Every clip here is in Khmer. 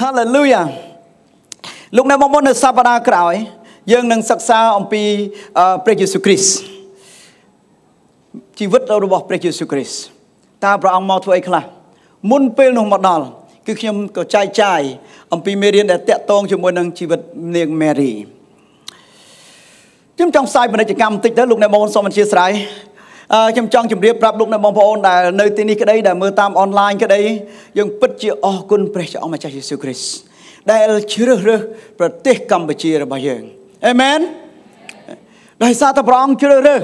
Hallelujah លោកអ្នកបងប្អូននៅសប្តាហ៍ក្រោយ យើងនឹងសិក្សាអំពីព្រះយេស៊ូវគ្រីស្ទជីវិតរបស់ព្រះយេស៊ូវគ្រីស្ទតើព្រះអង្គមកធ្វើអីខ្លះមុនពេលនោះមកដល់គឺខ្ញុំក៏ចែកចាយអំពីមេរៀនដែលតាក់ទងជាមួយនឹងជីវិតនាងមេរីខ្ញុំចង់ផ្សាយពាណិជ្ជកម្មបន្តិចទៅលោកអ្នកបងប្អូនសូមអធិស្ឋាន ខ្ញុំចង់ជម្រាបប្រាប់លោកអ្នកបងប្អូនដែលនៅទីនេះក្តីដែលមើលតាមអនឡាញក្តីយើងពិតជាអរគុណព្រះជាអង្គម្ចាស់យេស៊ូវគ្រីស្ទដែលជ្រើសរើសប្រទេសកម្ពុជារបស់យើងអេមែនដោយសារតែព្រះអង្គជ្រើសរើស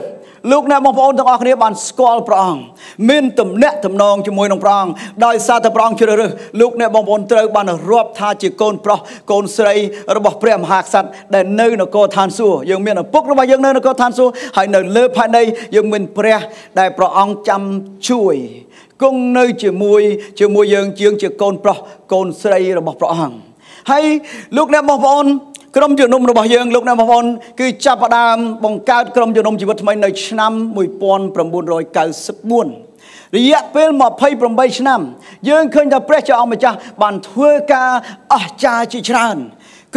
លោកអ្នកបងប្អូនទាំងអស់គ្នាបានស្គាល់ព្រះអង្គមានទំនាក់ទំនងជាមួយនឹងព្រះអង្គដោយសារតែព្រះអង្គជ្រើសរើសលោកអ្នកបងប្អូនត្រូវបានរាប់ថាជាកូនប្រុសកូនស្រីរបស់ព្រះមហាក្សត្រដែលនៅនគរឋានសួគ៌យើងមានឪពុករបស់យើងនៅនគរឋានសួគ៌ហើយនៅលើផែនដីយើងមានព្រះដែលព្រះអង្គចាំជួយគង់នៅជាមួយជាមួយយើងជាងជាកូនប្រុសកូនស្រីរបស់ព្រះអង្គ ហើយលោកអ្នកបងប្អូនក្រុមជំនុំរបស់យើងលោកអ្នកបងប្អូនគឺចាប់ផ្ដើមបង្កើតក្រុមជំនុំជីវិតថ្មីនៅឆ្នាំ1994រយៈពេល28ឆ្នាំ យើងឃើញថាព្រះជាអង្គម្ចាស់បានធ្វើការអស្ចារ្យជាច្រើន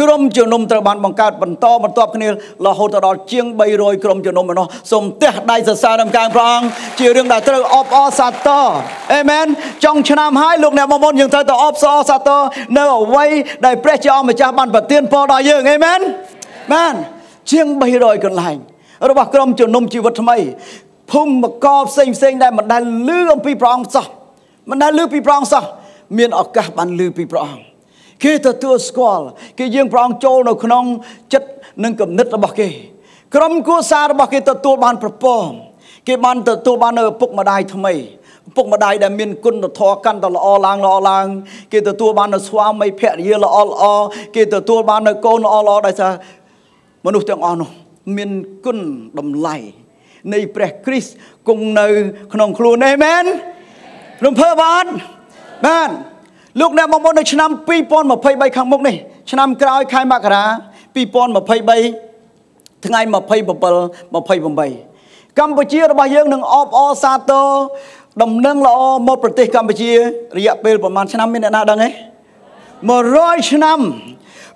ក្រុមជំនុំត្រូវបានបង្កើតបន្តបន្ទាប់គ្នារហូតដល់ជាង300ក្រុមជំនុំឯនោះសូមទះដៃសរសើរដល់កាងព្រះអង្គជារឿងដែលត្រូវអបអរសាទរអេមែនចុងឆ្នាំហើយលោកអ្នកបងប្អូនយើងត្រូវទៅអបសរសាទរនៅអ្វីដែលព្រះជាអង្គម្ចាស់បានប្រទានពរដល់យើងអេមែនបានជាង300កន្លែងរបស់ក្រុមជំនុំជីវិតថ្មីភូមិកកផ្សេងផ្សេងដែលមិនដែលលឺអំពីព្រះអង្គសោះមិនដែលលឺពីព្រះអង្គសោះមានឱកាសបានលឺពីព្រះអង្គ គេទទួលស្គាល់គេយើងប្រងចូលនៅក្នុងចិត្តនិងគំនិតរបស់គេក្រុមគូសាររបស់គេទទួលបានប្រពំគេបានទទួលបាននៅឪពុកម្ដាយថ្មីឪពុកម្ដាយដែលមានគុណធម៌កាន់តែល្អឡើងល្អឡើង គេទទួលបាននៅស្វាមីភរិយាល្អល្អគេទទួលបាននៅកូនល្អល្អដោយសារមនុស្សទាំងអស់នោះមានគុណតម្លៃនៃព្រះគ្រីស្ទគង់នៅ ក្នុងខ្លួនអេមែនរំភើបបានបាន លោកអ្នកបងប្អូននៅឆ្នាំ2023ខាងមុខនេះឆ្នាំក្រោយខែមករា2023ថ្ងៃ27 28កម្ពុជារបស់យើងនឹងអបអរសាទរដំណឹងល្អមកប្រទេសកម្ពុជារយៈពេលប្រហែលឆ្នាំមានអ្នកណាដឹងទេ100ឆ្នាំ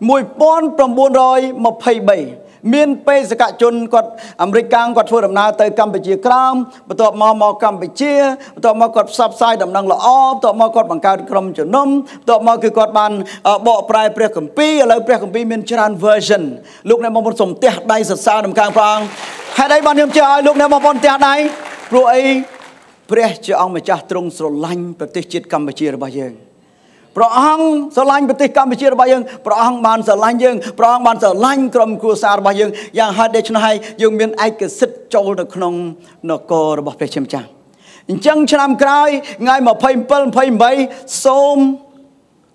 1923 មានបេសកជនគាត់អាមេរិកកាំងគាត់ធ្វើដំណើរទៅកម្ពុជាក្រោមបន្ទាប់មកមកកម្ពុជាបន្ទាប់មកគាត់ផ្សព្វផ្សាយដំណឹងល្អបន្ទាប់មកគាត់បង្កើតក្រុមជំនុំបន្ទាប់មកគឺគាត់បានបកប្រែព្រះគម្ពីរឥឡូវព្រះគម្ពីរមានច្រើន version លោកអ្នកបងប្អូនសូមទះដៃសរសើរដំណើរព្រះអង្គហេតុអីបានខ្ញុំជឿឲ្យលោកអ្នកបងប្អូនទះដៃព្រោះអីព្រះជាអង្គម្ចាស់ទ្រង់ស្រឡាញ់ប្រទេសជាតិកម្ពុជារបស់យើង ព្រះអង្គស្រឡាញ់ប្រទេសកម្ពុជារបស់យើងព្រះអង្គបានស្រឡាញ់យើងព្រះអង្គបានស្រឡាញ់ក្រុមគ្រួសាររបស់យើងយ៉ាងហោចដូច្នេះហើយយើងមានឯកសិទ្ធិចូលនៅក្នុងនគររបស់ព្រះជាម្ចាស់អញ្ចឹងឆ្នាំក្រោយថ្ងៃ27 28សូម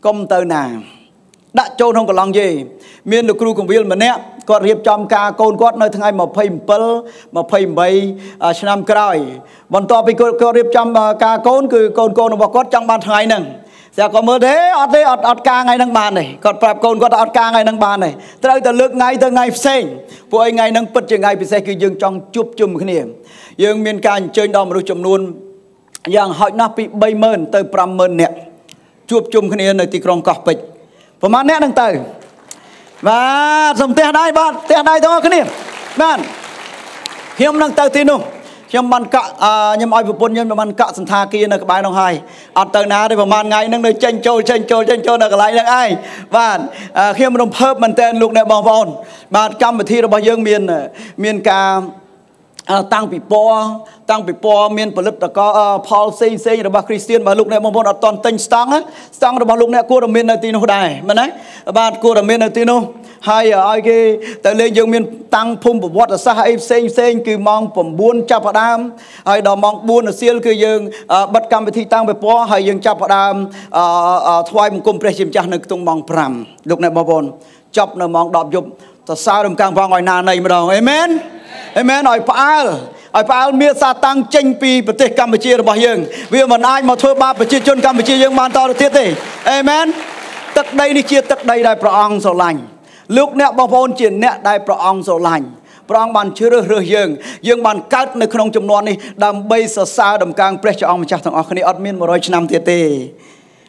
កុំទៅណាដាក់ចូលក្នុងកន្លងយេមានលោកគ្រូកងវិលម្នាក់គាត់រៀបចំការកូនគាត់នៅថ្ងៃ27 28ឆ្នាំក្រោយបន្ទាប់ពីគាត់រៀបចំការកូនគឺកូនកូនរបស់គាត់ចង់បានថ្ងៃហ្នឹង ស្រាប់គាត់មើលទេអត់ទេអត់អត់ការថ្ងៃហ្នឹងបានទេគាត់ប្រាប់កូនគាត់ថាអត់ការថ្ងៃហ្នឹងបានទេត្រូវតែលើកថ្ងៃទៅថ្ងៃផ្សេងពួកឯងថ្ងៃហ្នឹងពិតជាថ្ងៃពិសេសគឺយើងចង់ជួបជុំគ្នាយើងមានការអញ្ជើញដល់មនុស្សចំនួនយ៉ាងហោចណាស់ពី30000ទៅ50000នាក់ជួបជុំគ្នានៅទីក្រុងកោះពេជ្រប្រហែលអ្នកហ្នឹងទៅបាទសំទះដៃបាទទះដៃទាំងអស់គ្នាបាទខ្ញុំនឹងទៅទីនោះ ខ្ញុំបានកក់ខ្ញុំឲ្យប្រពន្ធខ្ញុំបានកក់សន្តាគារនៅក្បែរនោះហើយអត់ទៅណាទេប្រហែលថ្ងៃហ្នឹងនៅចេញចូលចេញចូលចេញចូលនៅកន្លែងហ្នឹងឯងបាទខ្ញុំរំភើបមែនតើលោកអ្នកបងប្អូនបាទកម្មវិធីរបស់យើងមានមានការ តាំងពីពណ៌តាំងពីពណ៌មានផលិតកផលផ្សេងផ្សេងរបស់គ្រីស្ទៀនបើលោកអ្នកបងប្អូនអត់តន់ទិញស្តង់ស្តង់របស់លោកអ្នកគួរតែមាននៅទីនោះដែរមែនទេបាទគួរតែមាននៅទីនោះហើយឲ្យគេទៅលេងយើងមានតាំងភូមិប្រវត្តិសាស្ត្រអីផ្សេងផ្សេងគឺម៉ោង9ចាប់ផ្ដើមហើយដល់ម៉ោង4រសៀលគឺយើងបិទកម្មវិធីតាំងពីពណ៌ហើយយើងចាប់ផ្ដើមថ្វាយបង្គំព្រះជាម្ចាស់នៅក្នុងម៉ោង5លោកអ្នកបងប្អូនចប់នៅម៉ោង10យប់សរសើររំកាំងផងឲ្យណានៃម្ដងអេមែន អេមែនឲ្យផ្អើលឲ្យផ្អើលមានសាតាំងចេញពីប្រទេសកម្ពុជារបស់យើង វាមិនអាចមកធ្វើបាបប្រជាជនកម្ពុជាយើងបានតទៅទៀតទេអេមែនទឹកដីនេះជាទឹកដីដែលព្រះអង្គស្រឡាញ់លោកអ្នកបងប្អូនជាអ្នកដែលព្រះអង្គស្រឡាញ់ព្រះអង្គបានជ្រើសរើសយើងយើងបានកើតនៅក្នុងចំនួននេះដើម្បីសរសើរដំកើងព្រះជាអង្គម្ចាស់ទាំងអស់គ្នាអត់មាន100ឆ្នាំទៀតទេ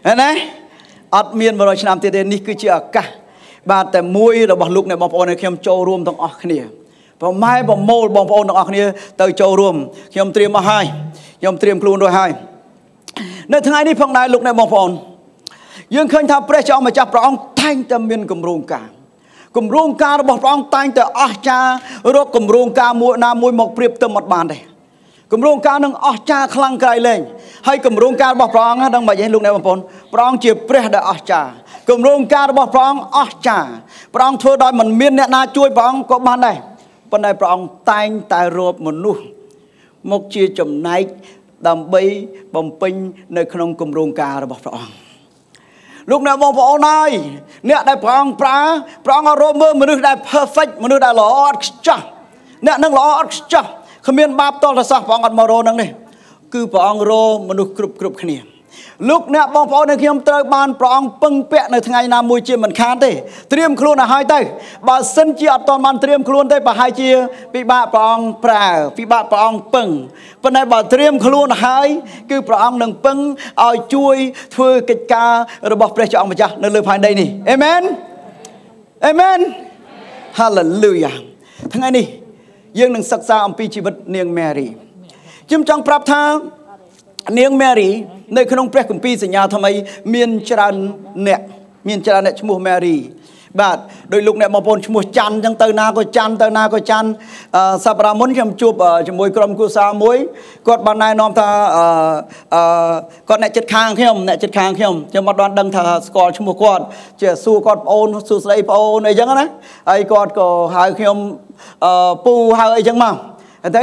ឃើញទេអត់មាន100ឆ្នាំទៀតទេនេះគឺជាឱកាសបាទតែមួយរបស់លោកអ្នកបងប្អូនឲ្យខ្ញុំចូលរួមទាំងអស់គ្នា ប្រម៉ែប្រមូលបងប្អូនទាំងអស់គ្នាទៅចូលរួមខ្ញុំត្រៀមមកហើយខ្ញុំត្រៀមខ្លួនរួចហើយនៅថ្ងៃនេះផងដែរលោកអ្នកបងប្អូនយើងឃើញថាព្រះចောင်းម្ចាស់ព្រះអង្គតែងតែមានគម្រោងការគម្រោងការរបស់ព្រះអង្គតែងតែអស្ចារ្យរកគម្រោងការមួយណាមួយមកប្រៀបផ្ទឹមអត់បានទេគម្រោងការនឹងអស្ចារ្យខ្លាំងក្រៃលែងហើយគម្រោងការរបស់ព្រះអង្គហ្នឹងមិនយ៉ាងលោកអ្នកបងប្អូនព្រះអង្គជាព្រះដែលអស្ចារ្យគម្រោងការរបស់ព្រះអង្គអស្ចារ្យព្រះអង្គធ្វើដោយមិនមានអ្នកណាជួយព្រះអង្គក៏បានដែរ ប៉ុន្តែព្រះអង្គតែងតែរកមនុស្សមកជាចំណែកដើម្បីបំពេញនៅក្នុងគម្រោងការរបស់ព្រះអង្គលោកអ្នកបងប្អូនហើយអ្នកដែលព្រះអង្គប្រើព្រះអង្គរកមើលមនុស្សដែល perfect មនុស្សដែលល្អអត់ខ្ចោះអ្នកនឹងល្អអត់ខ្ចោះគ្មានបាបតលសោះព្រះអង្គអត់មករកនឹងនេះគឺព្រះអង្គរកមនុស្សគ្រប់គ្រប់គ្នា លោកអ្នកបងប្អូននៅខ្ញុំត្រូវបានព្រះអង្គពឹងពាក់នៅថ្ងៃណាមួយជាមិនខានទេត្រៀមខ្លួនឲ្យហើយទៅបើសិនជាអត់ទាន់បានត្រៀមខ្លួនទេប្រហែលជាពិបាកព្រះអង្គប្រើពិបាកព្រះអង្គពឹងប៉ុន្តែបើត្រៀមខ្លួនហើយគឺព្រះអង្គនឹងពឹងឲ្យជួយធ្វើកិច្ចការរបស់ព្រះជាអង្គម្ចាស់នៅលើផែនដីនេះអេមែនអេមែន Hallelujah ថ្ងៃនេះយើងនឹងសិក្សាអំពីជីវិតនាងម៉ែរីខ្ញុំចង់ប្រាប់ថានាងម៉ែរី នៅក្នុងព្រះគម្ពីរសញ្ញាថ្មី មានច្រើនអ្នកមានច្រើនអ្នកឈ្មោះម៉ែរីបាទដោយលោកអ្នកបងប្អូនឈ្មោះច័ន្ទអញ្ចឹងទៅណាក៏ច័ន្ទទៅណាក៏ច័ន្ទសប្តាហ៍មុនខ្ញុំជួបជាមួយក្រុមគូសាមួយគាត់បានណែនាំថាអឺគាត់អ្នកចិត្តខាងខ្ញុំអ្នកចិត្តខាងខ្ញុំខ្ញុំអត់បានដឹងថាស្គាល់ឈ្មោះគាត់ជាសួរគាត់ប្អូនសួស្ដីប្អូនអីចឹងណាហើយគាត់ក៏ហៅខ្ញុំពូហៅអីចឹងមកតែ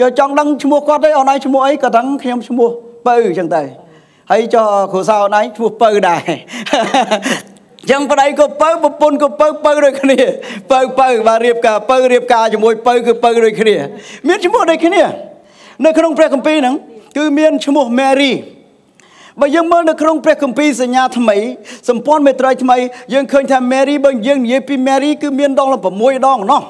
យកចង់ដឹងឈ្មោះគាត់ទេអូនឯងឈ្មោះអីក៏ដឹងខ្ញុំឈ្មោះ បើអញ្ចឹងទៅហើយចុះគ្រូសាអូនឯងឈ្មោះបើដែរចឹងប្តីក៏បើប្រពន្ធក៏បើបើដូចគ្នាបើបើបាទរៀបការបើរៀបការជាមួយបើគឺបើដូចគ្នា មានឈ្មោះដូចគ្នា នៅក្នុងព្រះគម្ពីរហ្នឹងគឺមានឈ្មោះ Mary បើយើងមើលនៅក្នុងព្រះគម្ពីរសញ្ញាថ្មីសម្ព័ន្ធមេត្រីថ្មីយើងឃើញថា Mary បើយើងនិយាយពី Mary គឺមានដង6ដងណោះ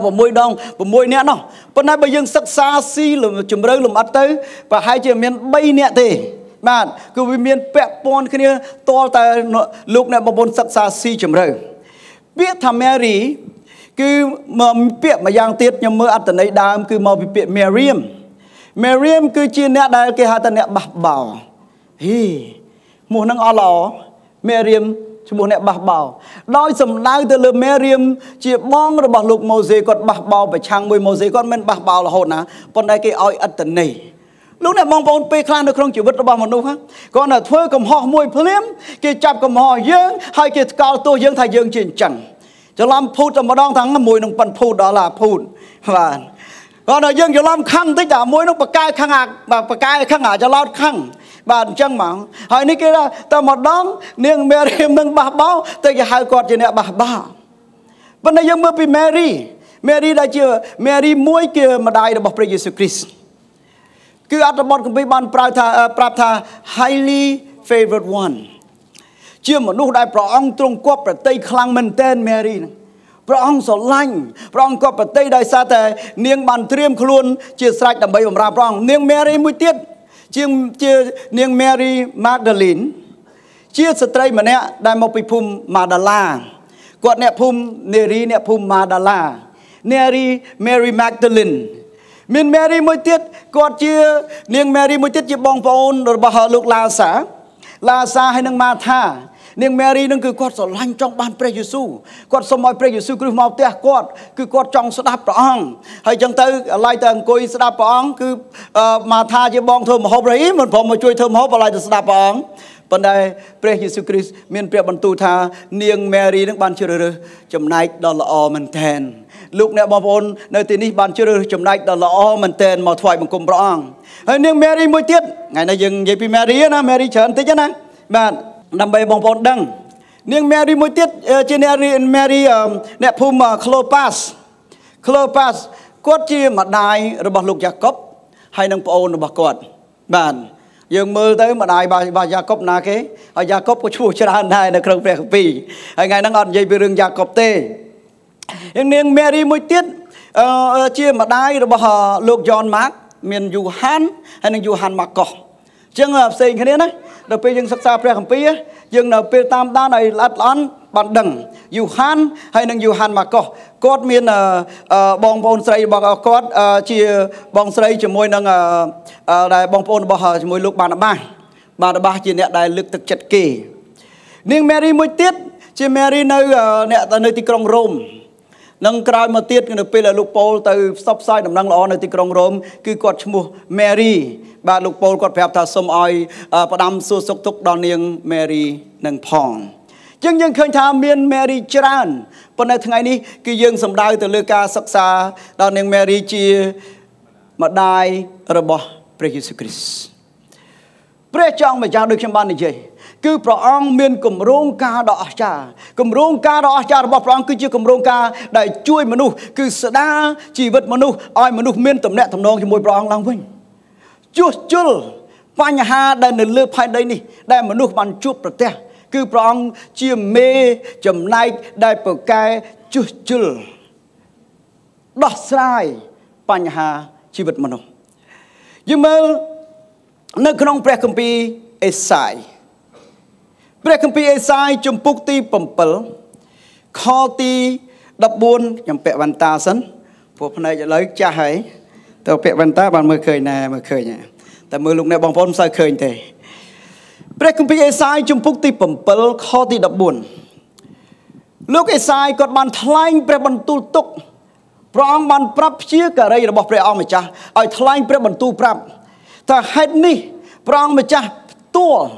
6ដង6នាក់ណោះប៉ុន្តែបើយើងសិក្សាស៊ីជំរឿលំអិតទៅប្រហែលជាមាន3នាក់ទេបាទគឺវាមានពាក់ព័ន្ធគ្នាតលតែលោកអ្នកបងប្អូនសិក្សាស៊ីជំរឿពាក្យថា Mary គឺពាក្យមួយយ៉ាងទៀតខ្ញុំមើលអត្ថន័យដើមគឺមកពីពាក្យ Miriam Miriam គឺជាអ្នកដែលគេហៅថាអ្នកបះបោហីឈ្មោះហ្នឹងអស់ល្អ Miriam ឈ្មោះអ្នកបះបោដោយសំដៅទៅលើមេរៀមជាបងរបស់លោកម៉ូសេគាត់បះបោប្រឆាំងមួយម៉ូសេគាត់មិនបះបោរហូតណាប៉ុន្តែគេឲ្យអត្តន័យលោកអ្នកបងប្អូនពេលខ្លះនៅក្នុងជីវិតរបស់មនុស្សគាត់នៅធ្វើកំហុសមួយភ្លាមគេចាប់កំហុសយើងហើយគេថ្កោលទោសយើងថាយើងជាអញ្ចឹងច្រឡំភូតតែម្ដងទាំងមួយនឹងប៉ិនភូតដល់ឡាភូតបាទគាត់ដល់យើងច្រឡំខឹងតិចតែមួយនឹងបកកែខឹងអាបកកែខឹងអាច្រឡោតខឹង បាទអញ្ចឹងមកហើយនេះគេថាតែម្ដងនាងមេរីនឹងបះបោតែគេហៅគាត់ជាអ្នកបះបោប៉ុន្តែយើងមើលពីមេរីមេរីដែលជាមេរីមួយគឺម្ដាយរបស់ព្រះយេស៊ូវគ្រីស្ទគឺអត្ថបទគម្ពីរបានប្រាប់ថាប្រាប់ថា highly favored one ជាមនុស្សដែលព្រះអង្គទ្រង់គប់ប្រតិខ្លាំងមែនទែនមេរីហ្នឹងព្រះអង្គស្រឡាញ់ព្រះអង្គគប់ប្រតិដោយសារតែនាងបានត្រៀមខ្លួនជាស្រេចដើម្បីបម្រើព្រះអង្គនាងមេរីមួយទៀត ជាជានាង Mary Magdalene ជាស្ត្រីម្នាក់ដែលមកពីភូមិម៉ាដាឡាគាត់អ្នកភូមិនារីអ្នកភូមិម៉ាដាឡានារី Mary Magdalene មាន Mary មួយទៀតគាត់ជា នាង Mary មួយទៀតជាបងប្អូនរបស់លោកឡាសាឡាសាហើយនឹងម៉ាថា នាងម៉ែរីនឹងគឺគាត់ស្រឡាញ់ចង់បានព្រះយេស៊ូវគាត់សុំឲ្យព្រះយេស៊ូវគ្រីស្ទមកផ្ទះគាត់គឺគាត់ចង់ស្ដាប់ព្រះអង្គហើយចឹងទៅឥឡូវទៅអង្គុយស្ដាប់ព្រះអង្គគឺមកថាជាបងធ្វើមហូបរអីមិនព្រមមកជួយធ្វើមហូបឥឡូវទៅស្ដាប់ព្រះអង្គប៉ុន្តែព្រះយេស៊ូវគ្រីស្ទមានព្រះបន្ទូលថានាងម៉ែរីនឹងបានជ្រើសរើសចំណែកដ៏ល្អមែនទែនលោកអ្នកបងប្អូននៅទីនេះបានជ្រើសរើសចំណែកដ៏ល្អមែនទែនមកថ្វាយបង្គំព្រះអង្គហើយនាងម៉ែរីមួយទៀតថ្ងៃនេះយើងនិយាយពីម៉ែរីណាម៉ែរីច្រើនតិចណាបាទ ដើម្បីបងប្អូនដឹង នាង Mary មួយទៀតជាអ្នក Mary អ្នកភូមិ Clopas Clopas គាត់ជាម្ដាយរបស់លោកយ៉ាកុបហើយនិងប្អូនរបស់គាត់បាទយើងមើលទៅម្ដាយរបស់យ៉ាកុបណាគេហើយយ៉ាកុបក៏ឈ្មោះច្រើនដែរនៅក្នុងព្រះគម្ពីរហើយថ្ងៃហ្នឹងអត់និយាយពីរឿងយ៉ាកុបទេយ៉ាងនាង Mary មួយទៀតជាម្ដាយរបស់លោកយ៉នម៉ាកមានយូហានហើយនិងយូហានម៉ាកុសអញ្ចឹងផ្សេងគ្នាណា ដល់ពេលយើងសិក្សាព្រះគម្ពីរយើងនៅពេលតាមដានឲ្យល្អិតល្អន់បានដឹងយូហានហើយនិងយូហានម៉ាកុសគាត់មានបងប្អូនស្រីរបស់គាត់ជាបងស្រីជាមួយនឹងដែលបងប្អូនរបស់ជាមួយលោកបានបាសបានបាសជាអ្នកដែលលើកទឹកចិត្តគេនាងមេរីមួយទៀតជាមេរីនៅអ្នកនៅទីក្រុងរ៉ូម នឹងក្រោយមកទៀតនៅពេលដែលលោកប៉ូលទៅផ្សព្វផ្សាយដំណឹងល្អនៅទីក្រុងរ៉ូមគឺគាត់ឈ្មោះ Mary បាទលោកប៉ូលគាត់ប្រាប់ថាសូមឲ្យផ្ដាំសួរសុខទុក្ខដល់នាង Mary នឹងផងចឹងយើងឃើញថាមាន Mary ច្រើនប៉ុន្តែថ្ងៃនេះគឺយើងសំដៅទៅលើការសិក្សាដល់នាង Mary ជាម្ដាយរបស់ព្រះយេស៊ូវគ្រីស្ទព្រះចង់ម្ចាស់ដូចខ្ញុំបាននិយាយ គឺព្រះអង្គមានគម្រោងការដ៏អស្ចារ្យគម្រោងការដ៏អស្ចារ្យរបស់ព្រះអង្គគឺជាគម្រោងការដែលជួយមនុស្សគឺស្ដារជីវិតមនុស្សឲ្យមនុស្សមានទំនាក់ទំនងជាមួយព្រះអង្គឡើងវិញជួសជុលបញ្ហាដែលនៅលើផែនដីនេះ ដែលមនុស្សបានជួបប្រទះគឺព្រះអង្គជាមេចំណែកដែលប្រកែជួសជុលដោះស្រាយបញ្ហាជីវិតមនុស្សយើងមើលនៅក្នុងព្រះគម្ពីរអេសាយ ព្រះគម្ពីរអេសាយជំពូកទី7ខទី14ខ្ញុំពាក់វ៉ាន់តាសិនព្រោះភ្នែកឥឡូវចាស់ហើយតើពាក់វ៉ាន់តាបានមើលឃើញណែមើលឃើញតែមើលលោកអ្នកបងប្អូនមិនសូវឃើញទេព្រះគម្ពីរអេសាយជំពូកទី7ខទី14លោកអេសាយគាត់បានថ្លែងព្រះបន្ទូលទុកព្រះអង្គបានប្រាប់ព្យាការីរបស់ព្រះអង្គម្ចាស់ឲ្យថ្លែងព្រះបន្ទូលប្រាប់ថាហេតុនេះព្រះអង្គម្ចាស់ផ្ទាល់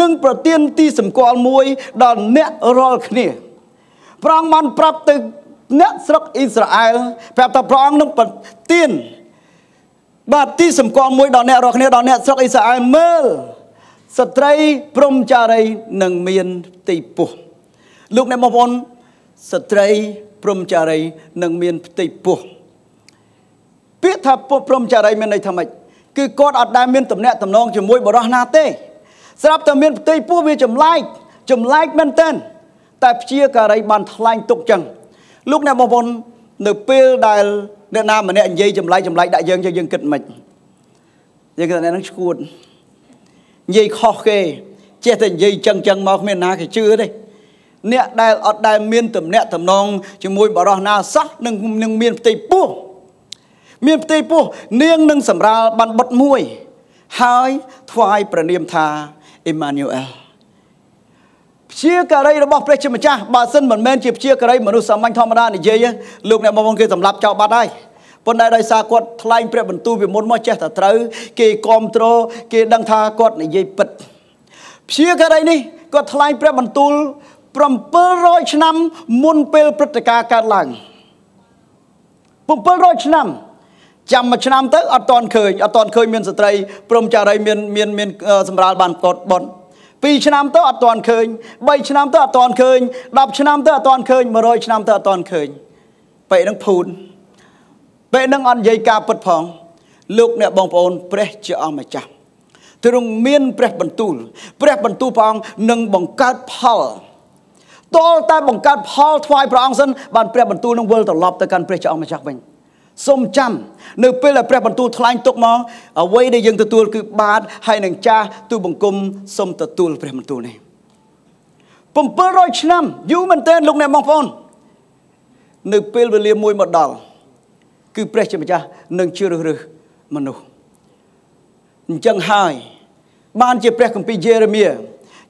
នឹងប្រទានទីសម្គាល់មួយដល់អ្នករាល់គ្នាព្រះអង្គបានប្រាប់ទៅអ្នកស្រុកអ៊ីស្រាអែលប្រាប់ថាព្រះអង្គនឹងប្រទានបាទទីសម្គាល់មួយដល់អ្នករាល់គ្នាដល់អ្នកស្រុកអ៊ីស្រាអែលមើលស្ត្រីព្រំចារីនឹងមានផ្ទៃពោះលោកអ្នកបងប្អូនស្ត្រីព្រំចារីនឹងមានផ្ទៃពោះពាក្យថាព្រំចារីមានន័យថាម៉េចគឺគាត់អត់ដែលមានតំណែងតំណងជាមួយបរិះណាទេ ស្រាប់តែមានផ្ទៃពោះវាចម្លែកចម្លែកមែនទែនតែព្យាការីបានថ្លែងទុកចឹងលោកអ្នកបងប្អូននៅពេលដែលអ្នកណាម្នាក់និយាយចម្លែកចម្លែកដាក់យើងយើងគិតមិនយើងគិតថាអ្នកនឹងឈួតនិយាយខុសគេចេះតែនិយាយចឹងចឹងមកគ្មានណាគេជឿទេអ្នកដែលអត់ដែលមានទំនាក់ទំនងជាមួយបរោះណាសោះនឹងនឹងមានផ្ទៃពោះមានផ្ទៃពោះនាងនឹងសម្រាលបានបុតមួយ ហើយថ្វាយប្រនាមថា អ៊ីម៉ានូអែលព្យាការីរបស់ព្រះជាម្ចាស់បើសិនមិនមែនជាព្យាការីមនុស្សសាមញ្ញធម្មតានិយាយលោកអ្នកបងប្អូនគេសម្លាប់ចោលបាត់ហើយប៉ុន្តែដោយសារគាត់ថ្លែងព្រះបន្ទូលពីមុនមកចេះតែត្រូវគេគ្រប់គ្រងគេដឹងថាគាត់និយាយពិតព្យាការីនេះគាត់ថ្លែងព្រះបន្ទូល700ឆ្នាំមុនពេលព្រឹត្តិការណ៍កើតឡើង700ឆ្នាំ ចាំមួយឆ្នាំទៅអត់តន់ឃើញអត់តន់ឃើញមានស្ត្រីព្រមចារីមានមានមានសម្រាលបានកត់បន់2ឆ្នាំទៅអត់តន់ឃើញ3ឆ្នាំទៅអត់តន់ឃើញ10ឆ្នាំទៅអត់តន់ឃើញ100ឆ្នាំទៅអត់តន់ឃើញពេលហ្នឹងភូនពេលហ្នឹងអត់និយាយការពិតផង លោកអ្នកបងប្អូនព្រះជាអម្ចាស់ទ្រង់មានព្រះបន្ទូល ព្រះបន្ទូលព្រះអង្គនឹងបង្កើតផលតលតែបង្កើតផលថ្វាយព្រះអង្គសិនបានព្រះបន្ទូលនឹងវិលត្រឡប់ទៅកាន់ព្រះជាអម្ចាស់វិញ សូមចាំនៅពេលដែលព្រះបន្ទូលថ្លែងទុកមកអ្វីដែលយើងទទួលគឺបាទហើយនឹងចាស់ទូបង្គំសូមទទួលព្រះបន្ទូលនេះ700ឆ្នាំយូរមែនទែនលោកអ្នកបងប្អូននៅពេលវេលាមួយមកដល់គឺព្រះជាម្ចាស់នឹងជ្រើសរើសមនុស្សអញ្ចឹងហើយបានជាព្រះគម្ពីរយេរេមៀ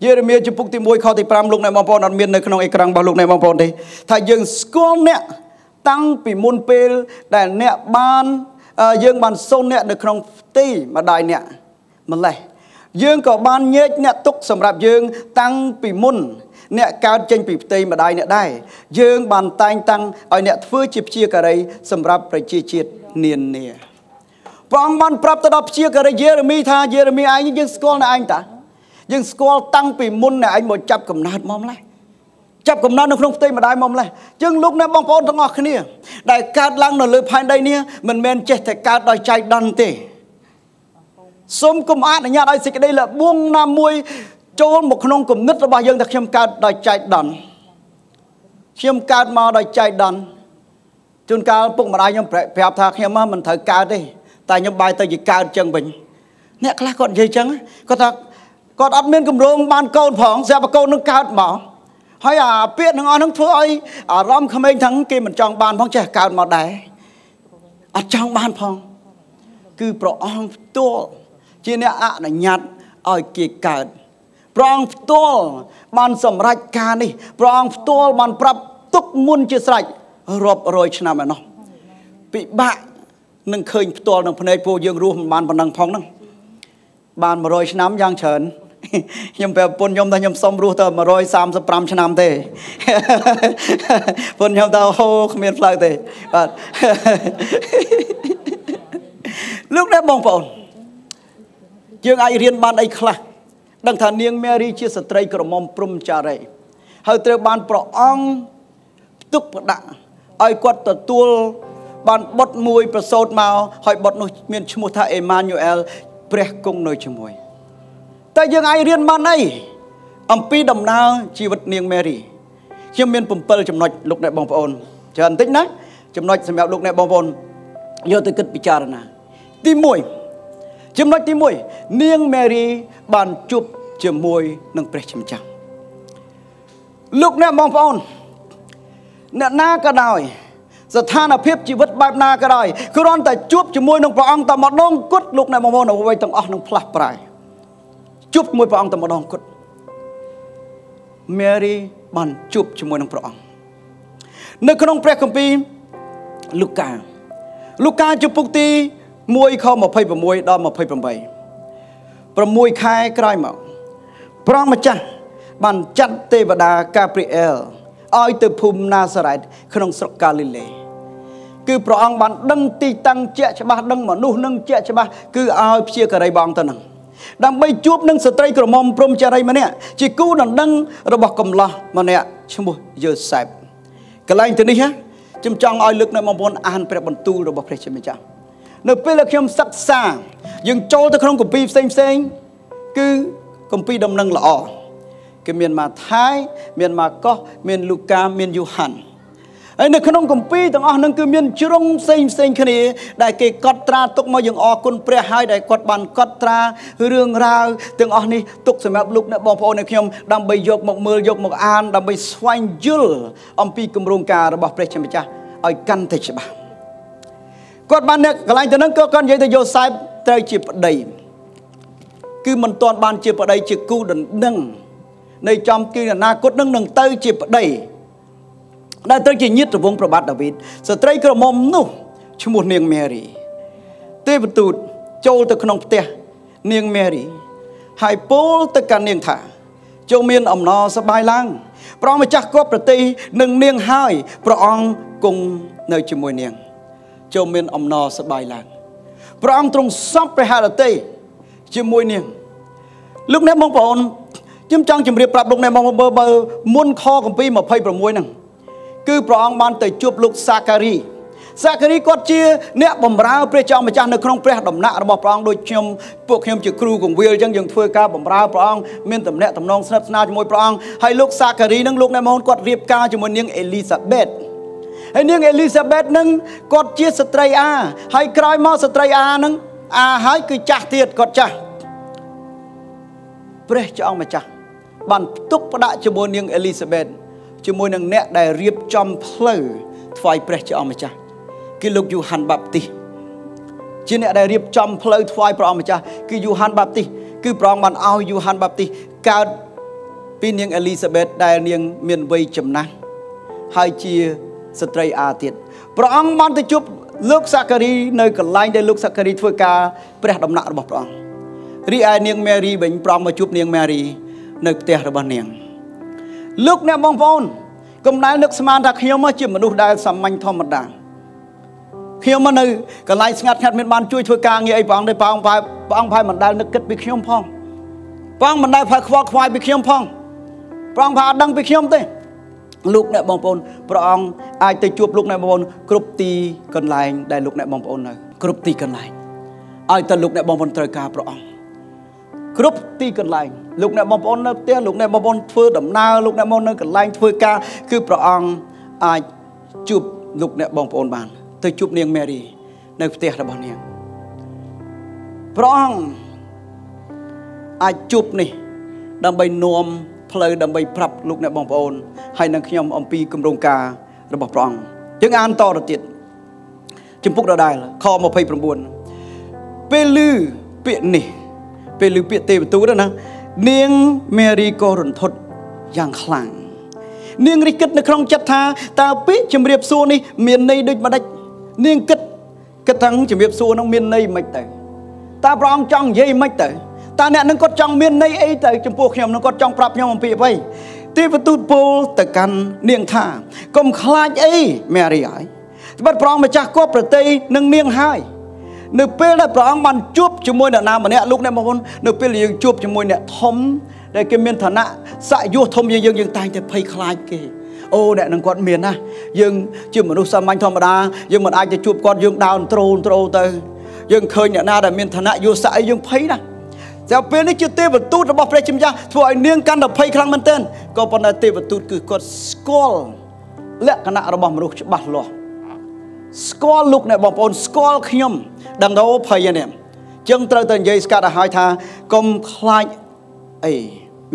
យេរេមៀជំពូកទី1ខទី5លោកអ្នកបងប្អូនអត់មាននៅក្នុងអេក្រង់របស់លោកអ្នកបងប្អូនទេថាយើងស្គាល់អ្នក តាំងពីមុនពេលដែលអ្នកបានយើងបានសូនអ្នកនៅក្នុងផ្ទៃម្ដាយអ្នកម្លេះយើងក៏បានញែកអ្នកទុកសម្រាប់យើងតាំងពីមុនអ្នកកើតចេញពីផ្ទៃម្ដាយអ្នកដែរយើងបានតែងតាំងឲ្យអ្នកធ្វើជាព្យាការីសម្រាប់ប្រជាជាតិនានាព្រះអង្គបានប្រាប់ទៅដល់ព្យាការីយេរេមីថាយេរេមីឯងយើងស្គាល់អ្នកឯងតាយើងស្គាល់តាំងពីមុនអ្នកឯងមកចាប់កំណើតមកម្លេះ ចាប់កំណើតនៅក្នុងផ្ទៃម្ដាយមកម្លេះជាងលោកអ្នកបងប្អូនទាំងអស់គ្នា ដែលកើតឡើងនៅលើផែនដីនេះមិនមែនចេះតែកើតដោយចៃដន្យទេសូមកុំអនុញ្ញាតឲ្យសេចក្តីលបួងណាមួយចូលមកក្នុងគំនិតរបស់យើងថាខ្ញុំកើតដោយចៃដន្យខ្ញុំកើតមកដោយចៃដន្យជួនកាលពុកម្ដាយខ្ញុំប្រាប់ថាខ្ញុំមិនត្រូវកើតទេតែខ្ញុំបាយទៅជាកើតចឹងវិញអ្នកខ្លះគាត់និយាយចឹងគាត់ថាគាត់អត់មានកម្រងបានកូនផងស្រាប់តែកូននឹងកើតមក ហើយអាពាក្យទាំងអស់ហ្នឹងធ្វើឲ្យអារម្មណ៍ក្មេងទាំងគេមិនចង់បានផងចេះកើតមកដែរអត់ចង់បានផង គឺព្រះអង្គផ្ទាល់ជាអ្នកអនុញ្ញាតឲ្យគេកើតព្រះអង្គផ្ទាល់បានសម្រេចការនេះព្រះអង្គផ្ទាល់បានប្រាប់ទុកមុនជាស្រេចរាប់រយឆ្នាំឯណោះពិបាកនឹងឃើញផ្ទាល់នឹងភ្នែកពួកយើងរស់មិនបានប៉ុណ្ណឹងផងហ្នឹងបាន100ឆ្នាំយ៉ាងច្រើន ខ្ញុំប្រាប់ពុនខ្ញុំថាខ្ញុំសុំរស់ទៅ135ឆ្នាំទេពុនខ្ញុំថាហូគ្មានផ្លូវទេបាទលោកអ្នកបងប្អូនយើងអាចរៀនបានអីខ្លះដឹងថានាងមេរីជាស្ត្រីក្រមុំព្រំចារីហើយត្រូវបានព្រះអង្គផ្ទុកផ្ដាក់ឲ្យគាត់ទទួល បានបុតមួយប្រសូតមកហើយបុតនោះមានឈ្មោះថាអេម៉ាញូអែលព្រះគង់នៅជាមួយ តែយើងអាចរៀនបានអីអំពីដំណើរជីវិតនាងមេរីខ្ញុំមាន7ចំណុចលោកអ្នកបងប្អូនច្រើនបន្តិចណាចំណុចសម្រាប់លោកអ្នកបងប្អូនយកទៅគិតពិចារណា ទី1ចំណុចទី1នាងមេរីបានជួបជាមួយនឹងព្រះជាម្ចាស់លោកអ្នកបងប្អូនអ្នកណាក៏ដោយ ស្ថានភាពជីវិតបែបណាក៏ដោយគ្រាន់តែជួបជាមួយនឹងព្រះអង្គតែម្ដងគត់លោកអ្នកបងប្អូនអ្វីទាំងអស់នឹងផ្លាស់ប្រែ ជួបជាមួយព្រះអង្គតែម្ដងគត់ Mary បានជួបជាមួយនឹងព្រះអង្គនៅក្នុងព្រះគម្ពីរលូកាលូកាជំពូកទី1ខ26ដល់28 6ខែក្រោយមកព្រះម្ចាស់បានចាត់ទេវតាកាព្រីអែលឲ្យទៅភូមិណាសារ៉េតក្នុងស្រុកកាលីលេគឺព្រះអង្គបានដឹងទីតាំងជាក់ច្បាស់ដឹងមនុស្សនឹងជាក់ច្បាស់គឺឲ្យព្យាការីបងទៅនឹង ដើម្បីជួបនឹងស្ត្រីក្រមុំព្រំចារីម្នាក់ជាគូដណ្ដឹងរបស់កំឡោះម្នាក់ឈ្មោះយូសែបកន្លែងទៅនេះខ្ញុំចង់ឲ្យលើកនៅបងប្អូនអានព្រះបន្ទូលរបស់ព្រះជាម្ចាស់នៅពេលដែលខ្ញុំសិក្សាយើងចូលទៅក្នុងគម្ពីរផ្សេងផ្សេងគឺគម្ពីរដំណឹងល្អគឺមានម៉ាថាយមានម៉ាកុសមានលូកាមានយូហាន់ ហើយនៅក្នុងគម្ពីរទាំងអស់ហ្នឹងគឺមានជ្រុងផ្សេងផ្សេងគ្នា ដែលគេកត់ត្រាទុកមកយើងអរគុណព្រះហើយដែលគាត់បានកត់ត្រារឿងរ៉ាវទាំងអស់នេះទុកសម្រាប់លោកអ្នកបងប្អូននៃខ្ញុំដើម្បីយកមកមើលយកមកអានដើម្បីស្វែងយល់អំពីគម្រោងការរបស់ព្រះជាម្ចាស់ឲ្យកាន់តែច្បាស់គាត់បានអ្នកកន្លែងទៅនឹងក៏គាត់និយាយទៅយូសែបត្រូវជាប្តីគឺមិនទាន់បានជាប្តីជាគូដណ្ដឹងនៃចំគឺអនាគតនឹងនឹងទៅជាប្តី ដែលត្រូវជាញាតិរវងប្របាទដាវីតស្ត្រីក្រមុំនោះឈ្មោះនាងមេរីទេវទូតចូលទៅក្នុងផ្ទះនាងមេរីហើយពោលទៅកាន់នាងថាចុះមានអំណរសប្បាយឡើងព្រះម្ចាស់គប់ប្រទេសនឹងនាងហើយព្រះអង្គគង់នៅជាមួយនាងចុះមានអំណរសប្បាយឡើងព្រះអង្គទ្រង់សពព្រះハរតីជាមួយនាងលោកអ្នកបងប្អូនខ្ញុំចង់ជម្រាបប្រាប់លោកអ្នកបងប្អូនបើមុនខកម្ពី26ហ្នឹង គឺព្រះអង្គបានទៅជួបលោកសាការីសាការីគាត់ជាអ្នកបម្រើព្រះចောင်းម្ចាស់នៅក្នុងព្រះដំណាក់របស់ព្រះអង្គដូចខ្ញុំពួកខ្ញុំជាគ្រូកងវិលអញ្ចឹងយើងធ្វើការបម្រើព្រះអង្គមានតំណែងតំណងស្និទ្ធស្នាលជាមួយព្រះអង្គហើយលោកសាការីនឹងលោកអ្នកមកគាត់រៀបការជាមួយនាងអេលីសាបេតហើយនាងអេលីសាបេតនឹងគាត់ជាស្ត្រីអាហើយក្រោយមកស្ត្រីអានឹងអាហើយគឺចាស់ទៀតគាត់ចាស់ព្រះចောင်းម្ចាស់បានផ្ទុកផ្ដាក់ជាមួយនាងអេលីសាបេត ជាមួយនឹងអ្នកដែលរៀបចំផ្លូវថ្វាយព្រះជាអង្គម្ចាស់គឺលោកយូហាន់បាប់ទីសជាអ្នកដែលរៀបចំផ្លូវថ្វាយព្រះអង្គម្ចាស់គឺយូហាន់បាប់ទីសគឺព្រះអង្គបានឲ្យយូហាន់បាប់ទីសកើតពីនាងអេលីសាបេតដែលនាងមានវ័យចំណាស់ហើយជាស្ត្រីអាទៀតព្រះអង្គបានទៅជួបលោកសាការីនៅកន្លែងដែលលោកសាការីធ្វើការព្រះដំណាក់របស់ព្រះអង្គរីឯនាងមេរីវិញប្រងមកជួបនាងមេរីនៅផ្ទះរបស់នាង លោកអ្នកបងប្អូនកុំដែលនឹកស្មានថាខ្ញុំជាមនុស្សដែលសាមញ្ញធម្មតាខ្ញុំមកនៅកន្លែងស្ងាត់ស្ងាត់មានបានជួយធ្វើការងារអីព្រះអង្គទេព្រះអង្គផែព្រះអង្គផែមិនដែលនឹកគិតពីខ្ញុំផងព្រះអង្គមិនដែលផែខ្វល់ខ្វាយពីខ្ញុំផងព្រះអង្គផែអត់ដឹងពីខ្ញុំទេលោកអ្នកបងប្អូនព្រះអង្គអាចទៅជួបលោកអ្នកបងប្អូនគ្រប់ទីកន្លែងដែលលោកអ្នកបងប្អូននៅគ្រប់ទីកន្លែងឲ្យតែលោកអ្នកបងប្អូនត្រូវការព្រះអង្គគ្រប់ទីកន្លែង លោកអ្នកបងប្អូននៅផ្ទះលោកអ្នកបងប្អូនធ្វើដំណើរលោកអ្នកមកនៅកន្លែងធ្វើការគឺព្រះអង្គអាចជួបលោកអ្នកបងប្អូនបាន ទៅជួបនាងមេរីនៅផ្ទះរបស់នាងព្រះអង្គអាចជួបនេះដើម្បីនាំផ្លូវដើម្បីប្រាប់លោកអ្នកបងប្អូនហើយនឹងខ្ញុំអំពីគម្រោងការរបស់ព្រះអង្គយើងអានតទៅទៀតជំពូកដដែលខ29ពេលឮពាក្យនេះពេលឮពាក្យទេវទូតណា នាងមេរីក៏រន្ធត់យ៉ាងខ្លាំងនាងរិះគិតនៅក្នុងចិត្តថាតើពាក្យជំរាបសួរនេះមានន័យដូចម្ដេចនាងគិតគិតថាជំរាបសួរនោះមានន័យមិនទៅតើព្រះអង្គចង់និយាយមិនទៅតើអ្នកនឹងគាត់ចង់មានន័យអីទៅចំពោះខ្ញុំនឹងគាត់ចង់ប្រាប់ខ្ញុំអំពីអ្វីទេវទូតពោលទៅកាន់នាងថាកុំខ្លាចអីមេរីហើយត្បិតព្រះអង្គម្ចាស់គាត់ប្រតិនឹងនាងហើយ នៅពេលដែលព្រះអង្គបានជួបជាមួយអ្នកណាម្នាក់លោកអ្នកបងប្អូននៅពេលយើងជួបជាមួយអ្នកធំដែលគេមានឋានៈស័ក្តិយុធធំយើងយើងយើងតែងតែភ័យខ្លាចគេអូអ្នកនឹងគាត់មានណាយើងជាមនុស្សសាមញ្ញធម្មតាយើងមិនអាចទៅជួបគាត់យើងដោនត្រូលត្រូលទៅយើងឃើញអ្នកណាដែលមានឋានៈយុស័ក្តិអីយើងភ័យណាតែពេលនេះជាទេវទូតរបស់ព្រះជាម្ចាស់ធ្វើឲ្យនាងកាន់តែភ័យខ្លាំងមែនទែនក៏ប៉ុន្តែទេវទូតគឺគាត់ស្គាល់លក្ខណៈរបស់មនុស្សច្បាស់លាស់ ស្គាល់លោកអ្នកបងប្អូនស្គាល់ខ្ញុំដឹងទៅភ័យនេះចឹងត្រូវតែនិយាយស្កាត់ឲ្យហើយថាកុំខ្លាចអី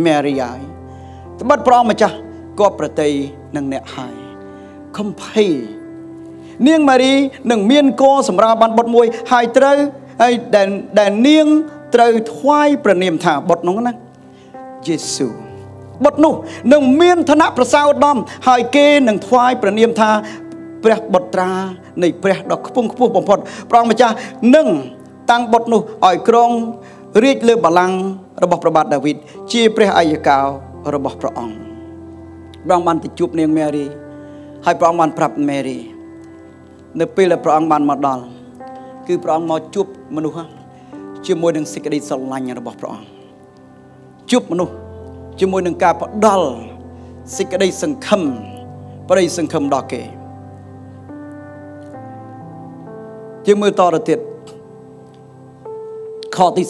មេរីហើយត្បិតព្រះម្ចាស់គាត់ប្រតិនឹងអ្នកហើយកុំភ័យនាងម៉ារីនឹងមានកសម្រាប់បានបុតមួយហើយត្រូវហើយដែលដែលនាងត្រូវថ្វាយព្រះនាមថាបុតនោះណាយេស៊ូបុតនោះនឹងមានឋានៈប្រសើរឧត្តមហើយគេនឹងថ្វាយព្រះនាមថា ព្រះបុត្រានៃព្រះដ៏ខ្ពង់ខ្ពស់បំផុតព្រះម្ចាស់នឹងតាំងបុតនោះឲ្យគ្រងរាជលើបល្ល័ង្ករបស់ព្រះបាទដាវីតជាព្រះអាយកោរបស់ព្រះអង្គព្រះអង្គបានទៅជួបនាងមេរីហើយព្រះអង្គបានប្រាប់មេរីនៅពេលដែលព្រះអង្គបានមកដល់គឺព្រះអង្គមកជួបមនុស្សជាមួយនឹងសេចក្តីស្រឡាញ់របស់ព្រះអង្គជួបមនុស្សជាមួយនឹងការផ្ដល់សេចក្តីសង្ឃឹមប្តីសង្ឃឹមដល់គេ ជាមើលតទៅទៀតខទី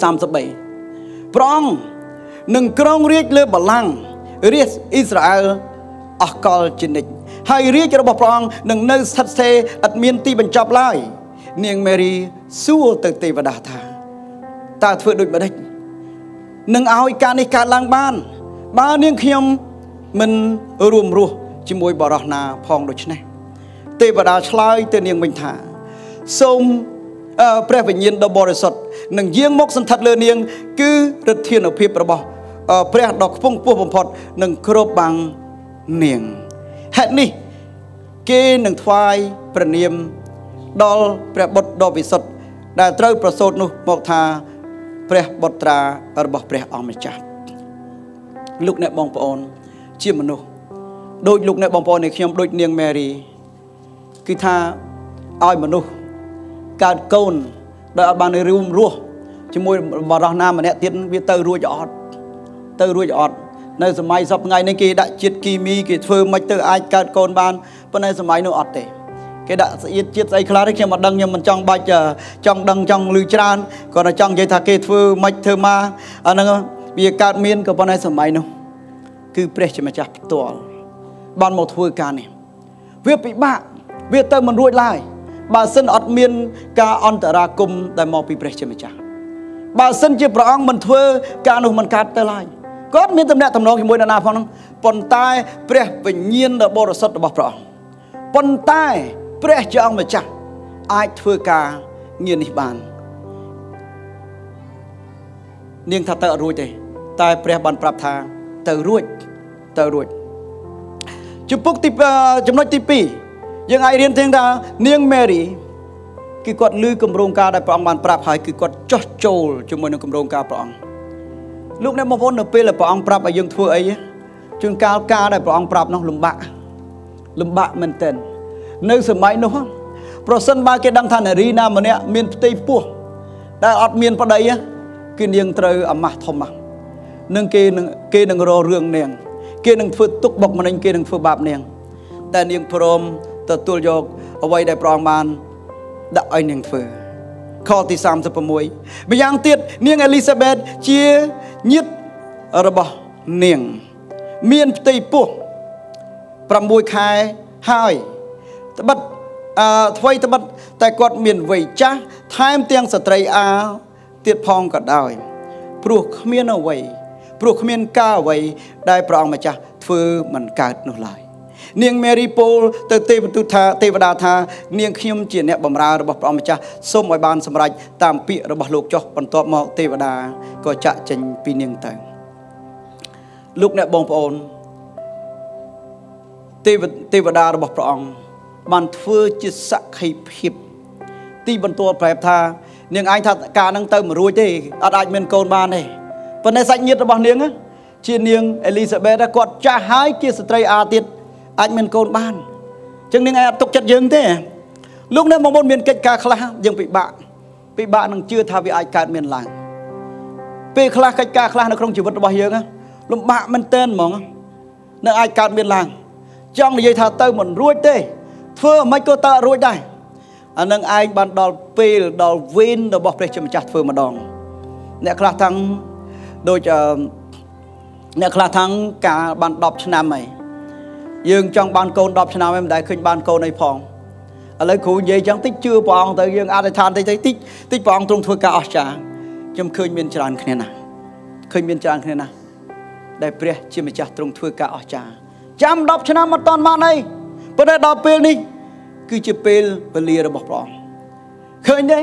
33ព្រះអង្គនឹងគ្រងរាជលើបល្ល័ង្ករាជអ៊ីស្រាអែលអស់កលជានិច្ចហើយរាជរបស់ព្រះអង្គនឹងនៅស្ថិតស្ថេរឥតមានទីបញ្ចប់ឡើយនាងមេរីសួរទៅទេវតាថាតើធ្វើដូចម្ដេចនឹងឲ្យការនេះកើតឡើងបាន បើនាងខ្ញុំមិនរួមរស់ជាមួយបរោះណាផងដូច្នេះទេវតាឆ្លើយទៅនាងវិញថា សូមព្រះវិញ្ញាណដ៏បរិសុទ្ធនឹងយាងមកសន្ធិដ្ឋលើនាង គឺឫទ្ធានុភាពរបស់ព្រះដ៏ខ្ពង់ខ្ពស់បំផុតនឹងគ្របបាំងនាងហេតុនេះ គេនឹងថ្វាយព្រះនាមដល់ព្រះបុត្រដ៏វិសុទ្ធដែលត្រូវប្រសូតនោះមកថាព្រះបុត្រារបស់ព្រះអង្គម្ចាស់លោកអ្នកបងប្អូន ជាមនុស្សដូចលោកអ្នកបងប្អូននៃខ្ញុំដូចនាងមេរីគឺថាឲ្យមនុស្ស កើតកូនដោយអត់បានរួមរស់ជាមួយបរោះណាម្នាក់ទៀតវាទៅរួចអត់ទៅរួចអត់នៅសម័យសពថ្ងៃនេះគេដាក់ជាតិគីមីគេធ្វើមិនទៅអាចកើតកូនបានប៉ុន្តែសម័យនោះអត់ទេគេដាក់ស្អៀតជាតិស្អីខ្លះទេខ្ញុំមិនដឹងខ្ញុំមិនចង់បាច់ចង់ដឹងចង់ឮច្រើនគាត់តែចង់និយាយថាគេធ្វើមិនធ្វើមកអាហ្នឹងវាកើតមានក៏ប៉ុន្តែសម័យនោះគឺព្រះជាម្ចាស់ផ្ទាល់បានមកធ្វើការនេះវាពិបាកវាទៅមិនរួចឡើយ បើសិនអត់មានការអន្តរាគមដែលមកពីព្រះជាម្ចាស់បើសិនជាព្រះអង្គមិនធ្វើការនោះមិនកើតទៅឡើយគាត់មានតំណែងតំណងជាមួយនរណាផងហ្នឹងប៉ុន្តែព្រះវិញ្ញាណដ៏បរិសុទ្ធរបស់ព្រះអង្គប៉ុន្តែព្រះជាអង្គម្ចាស់អាចធ្វើការងារនេះបាននាងថាទៅអត់រួចទេ តែព្រះបានប្រាប់ថាទៅរួចទៅរួចជំពូកទីចំណុចទី2 យើងអាចរៀនទាំងថានាងមេរីគឺគាត់លឺគម្រោងការដែលព្រះអង្គបានប្រាប់ហើយគឺគាត់ចោះចូលជាមួយនឹងគម្រោងការព្រះអង្គលោកអ្នកបងប្អូននៅពេលដែលព្រះអង្គប្រាប់ឲ្យយើងធ្វើអីជួនកាលការដែលព្រះអង្គប្រាប់នោះលំបាកលំបាកមែនទែននៅសម័យនោះប្រសិនបើគេដឹងថានារីណាម្នាក់មានផ្ទៃពោះដែលអត់មានប្តីគឺនាងត្រូវអាម៉ាស់ធំណាស់នឹងគេនឹងគេនឹងររឿងនាង គេនឹងធ្វើទុកបុកម្នេញគេនឹងធ្វើបាបនាង តែនាងព្រម ទទួលយកអ្វីដែលព្រះអង្គបានដាក់ឲ្យនាងធ្វើខទី36ម្យ៉ាងទៀតនាងអេលីសាបេតជាញាតិរបស់នាង មានផ្ទៃពោះ6ខែហើយត្បិតអឺថ្មីត្បិតតែគាត់មានវ័យចាស់ថែមទាំងស្ត្រីអាទៀតផងក៏ដោយព្រោះគ្មានអ្វីព្រោះគ្មានការអ្វីដែលព្រះអង្គម្ចាស់ធ្វើមិនកើតនោះឡើយ នាងមេរីពូលទៅទេវទូតថាទេវតាថា នាងខ្ញុំជាអ្នកបម្រើរបស់ព្រះអង្គម្ចាស់សូមឲ្យបានសម្រេចតាមពាក្យរបស់លោកចុះបន្ទាប់មកទេវតាក៏ចាក់ចេញពីនាងទៅលោកអ្នកបងប្អូនទេវទេវតារបស់ព្រះអង្គបានធ្វើជាសក្ខីភាព ទីបន្ទាល់ប្រាប់ថា នាងឯងថាការនឹងទៅមិនរួចទេអត់អាចមានកូនបានទេប៉ុន្តែសាច់ញាតិរបស់នាង ជានាងអេលីសាបេតគាត់ចាស់ហើយជាស្ត្រីអាទៀត អាចមានកូនបានអញ្ចឹងនាងឯងអត់ទុកចិត្តយើងទេលោកនៅមកមុនមានកិច្ចការខ្លះយើងពិបាកពិបាកនឹងជឿថាវាអាចកើតមានឡើងពេលខ្លះកិច្ចការខ្លះនៅក្នុងជីវិតរបស់យើងលំបាកមែនទែនហ្មងនៅអាចកើតមានឡើងចង់និយាយថាទៅមិនរួចទេ ធ្វើមិនក៏តើរួចដែរអានឹងឯងបានដល់ពេលដល់វេនរបស់ព្រះជាម្ចាស់ធ្វើម្ដង អ្នកខ្លះថាំងដូចអ្នកខ្លះថាំងការបាន10ឆ្នាំហើយ យើងចង់បានកូន10ឆ្នាំហើយមិនដែលឃើញបានកូនអីផងឥឡូវគ្រូនិយាយចឹងតិចជឿព្រះអង្គទៅយើងអធិដ្ឋានតិចតិចតិចព្រះអង្គទ្រង់ធ្វើការអស្ចារ្យខ្ញុំឃើញមានច្រើនគ្នាណាស់ឃើញមានច្រើនគ្នាណាស់ដែលព្រះជាម្ចាស់ទ្រង់ធ្វើការអស្ចារ្យចាំ10ឆ្នាំមិនតាន់បានអីប៉ុន្តែដល់ពេលនេះ គឺជាពេលវេលារបស់ព្រះអង្គឃើញទេ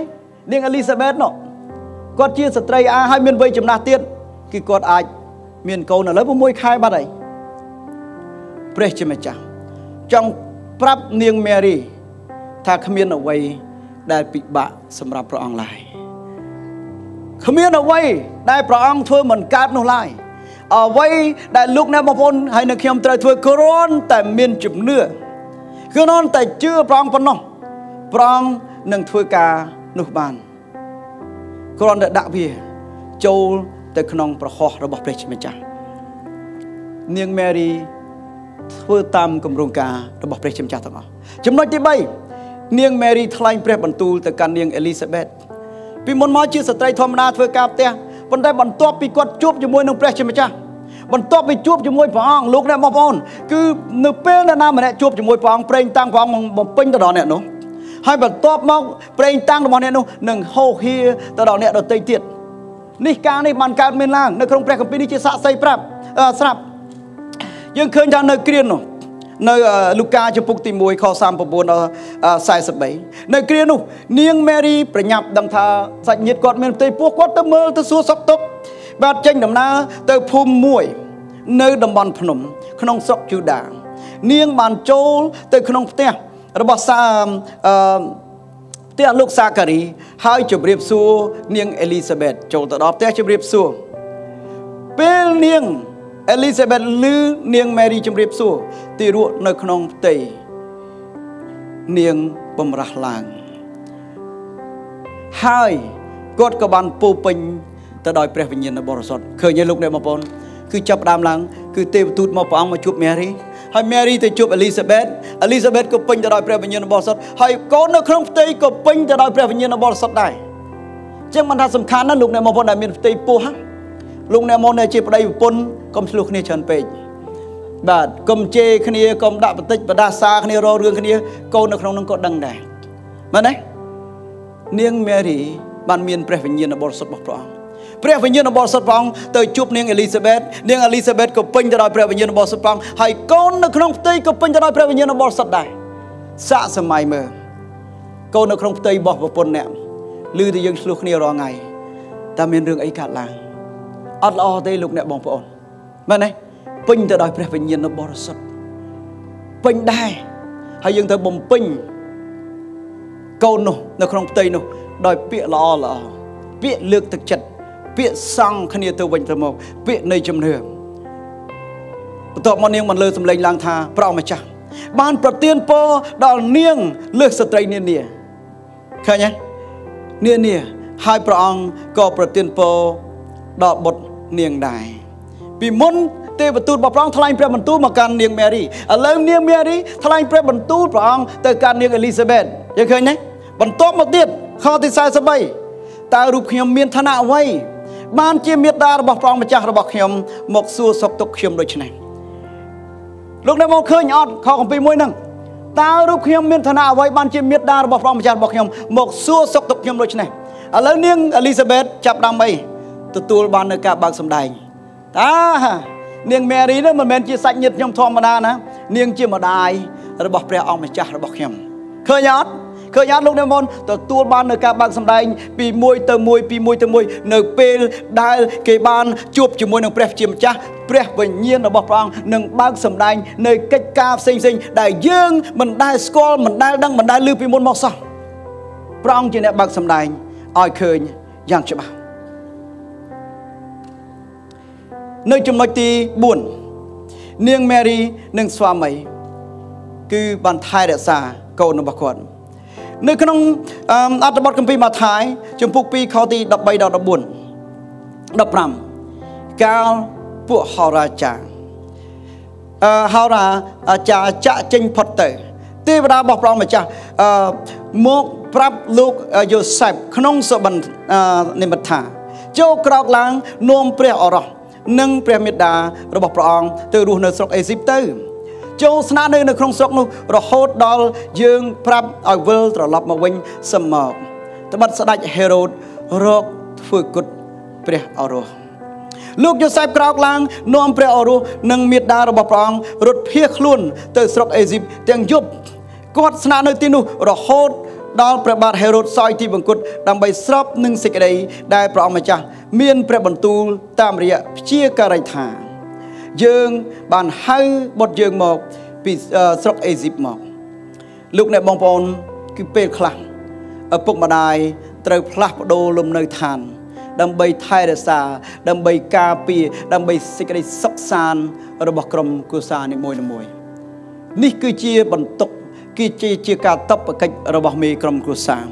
នាងអេលីសាបេតនោះគាត់ជាស្ត្រីអាហើយមានវ័យចំណាស់ទៀតគឺគាត់អាចមានកូនឥឡូវ6ខែបាត់ហើយ ព្រះជាម្ចាស់ចង់ប្រាប់នាងមេរីថាគ្មានអ្វីដែលពិបាកសម្រាប់ព្រះអង្គឡើយគ្មានអ្វីដែលព្រះអង្គធ្វើមិនកើតនោះឡើយអ្វីដែលលោកអ្នកបងប្អូនហើយនៅខ្ញុំត្រូវធ្វើគ្រាន់តែមានជំនឿគ្រាន់តែជឿព្រះអង្គប៉ុណ្ណោះព្រះអង្គនឹងធ្វើការនោះបានគ្រាន់តែដាក់វាចូលទៅក្នុង ប្រហោះរបស់ព្រះជាម្ចាស់នាងមេរី ធ្វើតាមគម្រោងការរបស់ព្រះជាម្ចាស់ទាំងអស់ចំណុចទី3នាងមេរីថ្លែងព្រះបន្ទូលទៅកាន់នាងអេលីសាបេតពីមុនមកជាស្ត្រីធម្មតាធ្វើការផ្ទះប៉ុន្តែបន្ទាប់ពីគាត់ជួបជាមួយនឹងព្រះជាម្ចាស់បន្ទាប់ពីជួបជាមួយព្រះអង្គលោកអ្នកបងប្អូនគឺនៅពេលណាម្នាក់ជួបជាមួយព្រះអង្គប្រេងតាំងព្រះអង្គបំពេញទៅដល់អ្នកនោះហើយបន្ទាប់មកប្រេងតាំងរបស់អ្នកនោះនឹងហោហៀទៅដល់អ្នកដទៃទៀតនេះការនេះបានកើតមានឡើងនៅក្នុងព្រះគម្ពីរនេះជាសាក្សីប្រាប់ស្រាប់ យើងឃើញថានៅគ្រានោះនៅលូកាចំពុកទី1ខ39ដល់43នៅគ្រានោះនាងមេរីប្រញាប់ដឹងថាសាច់ញាតិគាត់មានផ្ទៃពោះគាត់ទៅមើលទៅសួរសុខទុក្ខបាទចេញដំណើរទៅភូមិមួយនៅតំបន់ភ្នំ ក្នុងស្រុកយូដានាងបានចូលទៅក្នុងផ្ទះរបស់សាអឺផ្ទះលោកសាការី ហើយជម្រាបសួរនាងអេលីសាបេតចូលទៅដល់ផ្ទះជម្រាបសួរពេលនាង អេលីសាបេតឮនាងម៉េរីជម្រាបសួរទីរក់នៅក្នុងផ្ទៃនាងបំរាស់ឡើងហើយគាត់ក៏បានពោពេញទៅដោយព្រះវិញ្ញាណបរិសុទ្ធឃើញទេលោកអ្នកបងប្អូនគឺចាប់ដើមឡើងគឺទេវទូតមកព្រះអង្គមកជួបម៉ារីហើយម៉ារីទៅជួបអេលីសាបេតអេលីសាបេតក៏ពេញទៅដោយព្រះវិញ្ញាណបរិសុទ្ធហើយកូននៅក្នុងផ្ទៃក៏ពេញទៅដោយព្រះវិញ្ញាណបរិសុទ្ធដែរចឹងមិនថាសំខាន់ណាស់លោកអ្នកបងប្អូនដែលមានផ្ទៃពោះ លោកអ្នកមកនៅជាប្តីប្រពន្ធកុំឆ្លោះគ្នាច្រើនពេកបាទកុំជេរគ្នាកុំដាក់បន្តិចបដាសាគ្នារករឿងគ្នាកូននៅក្នុងនោះក៏ដឹងដែរមែនទេនាងមេរីបានមានព្រះវិញ្ញាណបរិសុទ្ធរបស់ព្រះអង្គព្រះវិញ្ញាណបរិសុទ្ធព្រះអង្គទៅជួបនាងអេលីសាបេតនាងអេលីសាបេតក៏ពេញទៅដោយព្រះវិញ្ញាណបរិសុទ្ធព្រះអង្គហើយកូននៅក្នុងផ្ទៃក៏ពេញទៅដោយព្រះវិញ្ញាណបរិសុទ្ធដែរសាកសម័យមើលកូននៅក្នុងផ្ទៃរបស់ប្រពន្ធអ្នកឮតែយើងឆ្លោះគ្នារាល់ថ្ងៃតើមានរឿងអីកើតឡើង អត់ល្អទេលោកអ្នកបងប្អូនមែនទេពេញទៅដោយព្រះវិញ្ញាណបរិសុទ្ធពេញដែរហើយយើងត្រូវបំពេញកូននោះនៅក្នុងផ្ទៃនោះដោយពាក្យល្អល្អពាក្យលើកទឹកចិត្តពាក្យសង់គ្នាទៅវិញទៅមកពាក្យនៃជំនឿបន្ទាប់មកនាងបានលើសំឡេងឡើងថាប្រោម្ចាស់បានប្រទានពរដល់នាងលើសស្ត្រីនានាឃើញទេនានាហើយព្រះអង្គក៏ប្រទានពរដល់បុត្រ នាងដែរពីមុនទេវទូតរបស់ព្រះអង្គថ្លែងព្រះបន្ទូលមកកាន់នាងមេរីឥឡូវនាងមេរីថ្លែងព្រះបន្ទូលព្រះអង្គទៅកាន់នាងអេលីសាបេតយើងឃើញទេបន្ទាប់មកទៀតខទី43តើរូបខ្ញុំមានឋានៈអ្វីបានជាមេត្តារបស់ព្រះអង្គម្ចាស់របស់ខ្ញុំមកសួរសុខទុក្ខខ្ញុំដូច្នេះលោកអ្នកមកឃើញអត់ខកំពីមួយហ្នឹងតើរូបខ្ញុំមានឋានៈអ្វីបានជាមេត្តារបស់ព្រះម្ចាស់របស់ខ្ញុំមកសួរសុខទុក្ខខ្ញុំដូច្នេះឥឡូវនាងអេលីសាបេតចាប់ដើមអី ទទួលបាននៅការបើកសម្ដែងតានាងមេរីនោះមិនមែនជាសាច់ញាតិខ្ញុំធម្មតាណានាងជាម្ដាយរបស់ព្រះអង្គម្ចាស់របស់ខ្ញុំឃើញអត់ឃើញអត់លោកអ្នកមនទទួលបាននៅការបើកសម្ដែងពីមួយទៅមួយពីមួយទៅមួយនៅពេលដែលគេបានជួបជាមួយនឹងព្រះជាម្ចាស់ព្រះវិញ្ញាណរបស់ព្រះអង្គនឹងបើកសម្ដែងនៅកិច្ចការផ្សេងផ្សេងដែលយើងមិនដែលស្គាល់មិនដែលដឹងមិនដែលឮពីមុនមកសោះព្រះអង្គជាអ្នកបើកសម្ដែងឲ្យឃើញយ៉ាងច្បាស់ នៅចំណុចទី4នាងមេរីនិងស្វាមី គឺបានថែរក្សាកូនរបស់គាត់នៅក្នុងអត្ថបទគម្ពីរម៉ាថាយជំពូក2ខទី13ដល់14 15កាលពួកហោរាចាអឺហោរាចាចាក់ចេញផុតទៅ ទេវតារបស់ព្រះអង្គម្ចាស់អឺមកប្រាប់លោកយូសែបក្នុងសុបិននិមិត្តថាចូលក្រោកឡើងនាំព្រះអរោះ និងព្រះមេដារបស់ព្រះអង្គទៅរស់នៅស្រុកអេស៊ីបទៅចូលស្នាក់នៅនៅក្នុងស្រុកនោះរហូតដល់យើងប្រាប់ឲ្យវិលត្រឡប់មកវិញសមកត្បិតស្ដេចហេរ៉ូតរកធ្វើគុតព្រះអរោះលោកយូសែបក្រោកឡើងនាំព្រះអរោះនិងមេដារបស់ព្រះអង្គរត់ភៀសខ្លួនទៅស្រុកអេស៊ីបទាំងយប់គាត់ស្នាក់នៅទីនោះរហូត ដល់ព្រះបាទហេរ៉ូតសោយទីបង្គត់ដើម្បីស្របនឹងសេចក្តីដែលព្រះអង្គម្ចាស់មានព្រះបន្ទូលតាមរយៈព្យាការីថា យើងបានហៅបុត្រយើងមកពីស្រុកអេស៊ីបមកលោកអ្នកបងប្អូនគឺពេលខ្លះឪពុកម្ដាយត្រូវផ្លាស់ប្ដូរលំនៅឋាន ដើម្បីថែរក្សា ដើម្បីការពារដើម្បីសេចក្តីសុខសាន្តរបស់ក្រុមគ្រួសារនីមួយៗនេះគឺជាបន្ទុក គឺជាជាការតបកិច្ចរបស់មេក្រុមគ្រួសារ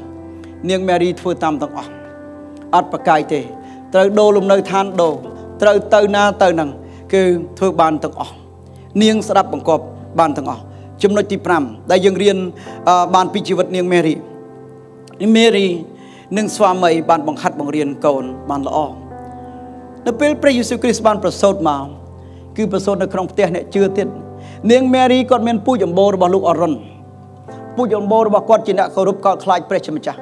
នាងម៉ារីធ្វើតាមទាំងអស់អត់ប្រកាយទេត្រូវដូរលំនៅឋានដូរត្រូវទៅណាទៅនឹងគឺធ្វើបានទាំងអស់នាងស្ដាប់បង្គាប់បានទាំងអស់ចំណុចទី5ដែលយើងរៀនបានពីជីវិតនាងមេរីមេរីនិងស្វាមីបានបង្ហាត់បង្រៀនកូនបានល្អនៅពេលព្រះយេស៊ូវគ្រីស្ទបានប្រសូតមកគឺប្រសូតនៅក្នុងផ្ទះអ្នកជឿទៀតនាងមេរីគាត់មានពូជអម្បូររបស់លោកអរុន ពូជអម្បូររបស់គាត់ជាអ្នកគោរពកោតខ្លាចព្រះជាម្ចាស់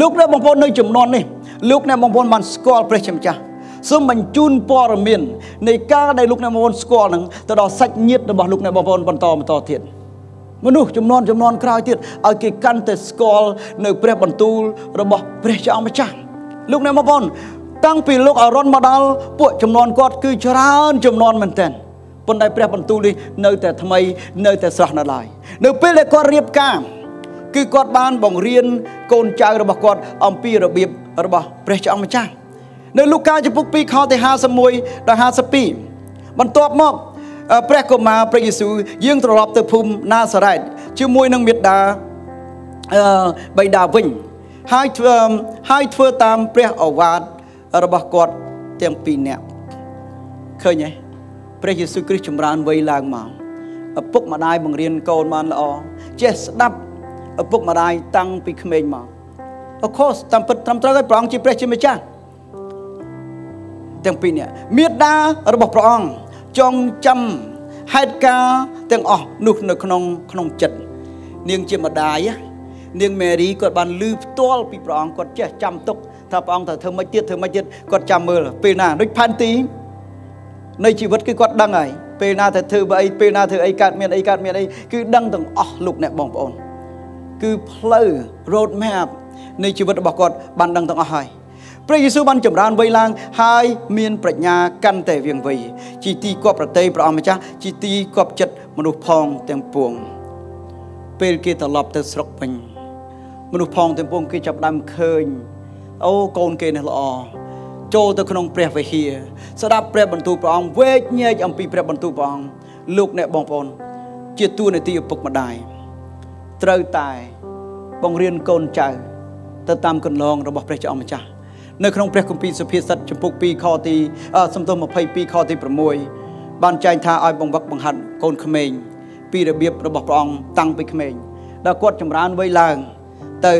លោកអ្នកបងប្អូននៅចំនួននេះលោកអ្នកបងប្អូនបានស្គាល់ព្រះជាម្ចាស់សូមបញ្ជូនព័ត៌មាននៃការដែលលោកអ្នកបងប្អូនស្គាល់នឹងទៅដល់សាច់ញាតិរបស់លោកអ្នកបងប្អូនបន្តបន្តទៀតមនុស្សចំនួនចំនួនក្រោយទៀតឲ្យគេកាន់តែស្គាល់នៅព្រះបន្ទូលរបស់ព្រះជាអង្គម្ចាស់លោកអ្នកបងប្អូនតាំងពីលោកអរុនមកដល់ពួកចំនួនគាត់គឺច្រើនចំនួនមែនទែន ប៉ុន្តែព្រះបន្ទូលនេះនៅតែថ្មីនៅតែស្រស់នៅឡើយនៅពេលដែលគាត់រៀបការគឺគាត់បានបង្រៀនកូនចៅរបស់គាត់អំពីរបៀបរបស់ព្រះចអង្គម្ចាស់នៅលូកាចំពុក2ខទី51ដល់52បន្ទាប់មកព្រះកុមារព្រះយេស៊ូវយាងត្រឡប់ទៅភូមិណាសារ៉េតជាមួយនឹងមេដាអឺបៃតាវិញហើយធ្វើហើយធ្វើតាមព្រះអវាទរបស់គាត់ទាំងពីរនាក់ឃើញទេ ព្រះយេស៊ូវគ្រីស្ទចម្រើនវ័យឡើងមកឪពុកម្ដាយបង្រៀនកូនបានល្អចេះស្ដាប់ឪពុកម្ដាយតាំងពីក្មេងមក Of course តាមពិតត្រឹមត្រូវហើយព្រះអង្គជាព្រះជាម្ចាស់ទាំងពីរនេះមេដារបស់ព្រះអង្គចងចាំហេតុការទាំងអស់នោះនៅក្នុងក្នុងចិត្តនាងជាម្ដាយនាងមេរីគាត់បានលឺផ្ទាល់ពីព្រះអង្គគាត់ចេះចាំទុកថាព្រះអង្គត្រូវធ្វើម៉េចទៀតធ្វើម៉េចទៀតគាត់ចាំមើលពេលណាដូចផែនទី នៃជីវិតគឺគាត់ដឹងហើយពេលណាទៅធ្វើបើអីពេលណាធ្វើអីកើតមានអីកើតមានអីគឺដឹងទាំងអស់លោកអ្នកបងប្អូនគឺផ្លូវ road map នៃជីវិតរបស់គាត់បានដឹងទាំងអស់ហើយព្រះយេស៊ូវបានចម្រើនវ័យឡើងហើយមានប្រាជ្ញាកាន់តែវៀងវៃជីទីគប់ប្រតិព្រះអង្គម្ចាស់ជីទីគប់ចិត្តមនុស្សផងទាំងពួង ពេលគេត្រឡប់ទៅស្រុកវិញមនុស្សផងទាំងពួងគេចាប់ដើមឃើញអូកូនគេនេះល្អ ចូលទៅក្នុងព្រះវិហារស្ដាប់ព្រះបន្ទូលព្រះអង្គវេកញែកអំពីព្រះបន្ទូលព្រះអង្គលោកអ្នកបងប្អូន ជាទួនាទីឪពុកម្ដាយត្រូវតែបង្រៀនកូនចៅ ទៅតាមកន្លងរបស់ព្រះចអម្ចាស់នៅក្នុងព្រះគម្ពីរសុភាសិតចំពុក2ខទីសំទោស22ខទី6បានចែងថាឲ្យបង្វឹកបង្ហាត់កូនក្មេងពីរបៀបរបស់ព្រះអង្គតាំងពីក្មេងដល់គាត់ចម្រើនវ័យឡើង ទៅ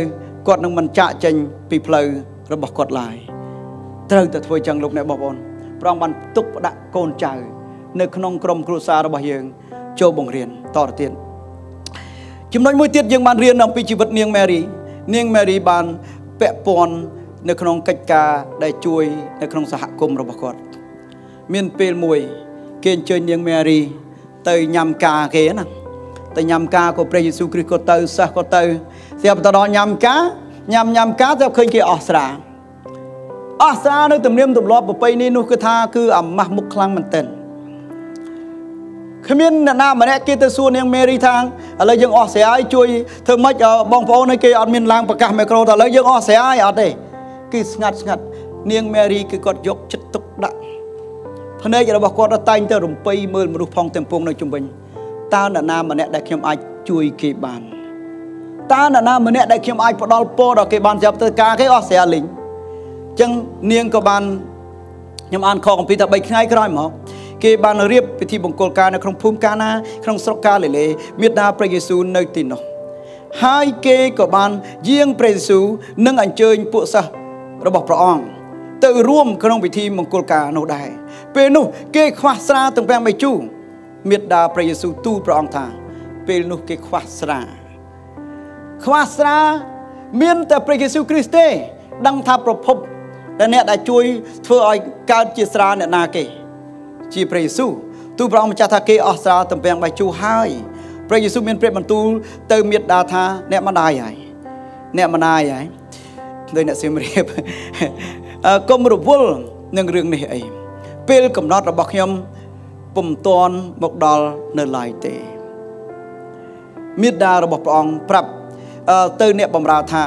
គាត់នឹងមិនចាក់ចេញពីផ្លូវរបស់គាត់ឡើយ ត្រូវតែធ្វើចឹងលោកអ្នកបងប្អូនព្រះអង្គបានទុកផ្ដាក់កូនចៅ នៅក្នុងក្រុមគ្រួសាររបស់យើង ចូលបង្រៀនតទៅទៀតចំណុចមួយទៀតយើងបានរៀនអំពីជីវិតនាងម៉ារីនាងម៉ារីបានពាក់ព័ន្ធនៅក្នុងកិច្ចការដែលជួយ នៅក្នុងសហគមន៍របស់គាត់ មានពេលមួយ គេអញ្ជើញនាងមេរី ទៅញ៉ាំការគេណាទៅញ៉ាំការក៏ព្រះយេស៊ូវគ្រីស្ទក៏ទៅសិស្សក៏ទៅស្រាប់ទៅដល់ញ៉ាំការញ៉ាំញ៉ាំការទៅឃើញគេអស់ស្រា អស់ស្រានៅទំនៀមទម្លាប់ប្រពៃនេះនោះគឺថាគឺអាម៉ាស់មុខខ្លាំងមែនទែនគ្មានអ្នកណាម្នាក់គេទៅសួរនាងមេរីថាឥឡូវយើងអស់ស្រាយជួយធ្វើម៉េចបងប្អូនឲ្យគេអត់មានឡើងប្រកាសមីក្រូថាឥឡូវយើងអស់ស្រាយអត់ទេគឺស្ងាត់ស្ងាត់នាងមេរីគឺគាត់យកចិត្តទុកដាក់ភ្នែករបស់គាត់តែងទៅរំពៃមើលមនុស្សផងទាំងពងនៅជុំវិញតើនរណាម្នាក់ដែលខ្ញុំអាចជួយគេបានតើនរណាម្នាក់ដែលខ្ញុំអាចផ្ដល់ពរដល់គេបានចាប់ទៅការគេអស់ស្រាលីងអញ្ចឹងនាងក៏បានខ្ញុំអានខកំពីថា3ថ្ងៃក្រោយមកគេបានរៀបពិធីបង្គោលការនៅក្នុងភូមិកាណាក្នុងស្រុកកាលីលេមេដាព្រះយេស៊ូវនៅទីនោះហើយគេក៏បានយាងព្រះយេស៊ូវនិងអញ្ជើញពួកសិស្សរបស់ព្រះអង្គទៅរួមក្នុងពិធីមង្គលការនោះដែរពេលនោះគេខ្វះស្រាទាំង5បីជូរមេដាព្រះយេស៊ូវទូលព្រះអង្គថា ពេលនោះគេខ្វះស្រាខ្វះស្រាមានតែព្រះយេស៊ូវគ្រីស្ទទេដឹងថាប្រភព ដែលអ្នកដែលជួយធ្វើឲ្យកើតជាស្រាអ្នកណាគេ ជាព្រះយេស៊ូវទូព្រះអង្គម្ចាស់ថាគេអស់ស្រាតំពាំងបាយជូរហើយព្រះយេស៊ូវមានព្រះបន្ទូលទៅមេដាថាអ្នកម្ដាយហើយអ្នកម្ដាយហើយដោយអ្នកសៀមរាបកុំរវល់នឹងរឿងនេះអីពេលកំណត់របស់ខ្ញុំពុំតាន់មកដល់នៅឡើយទេមេដារបស់ព្រះអង្គប្រាប់ទៅអ្នកបម្រើថា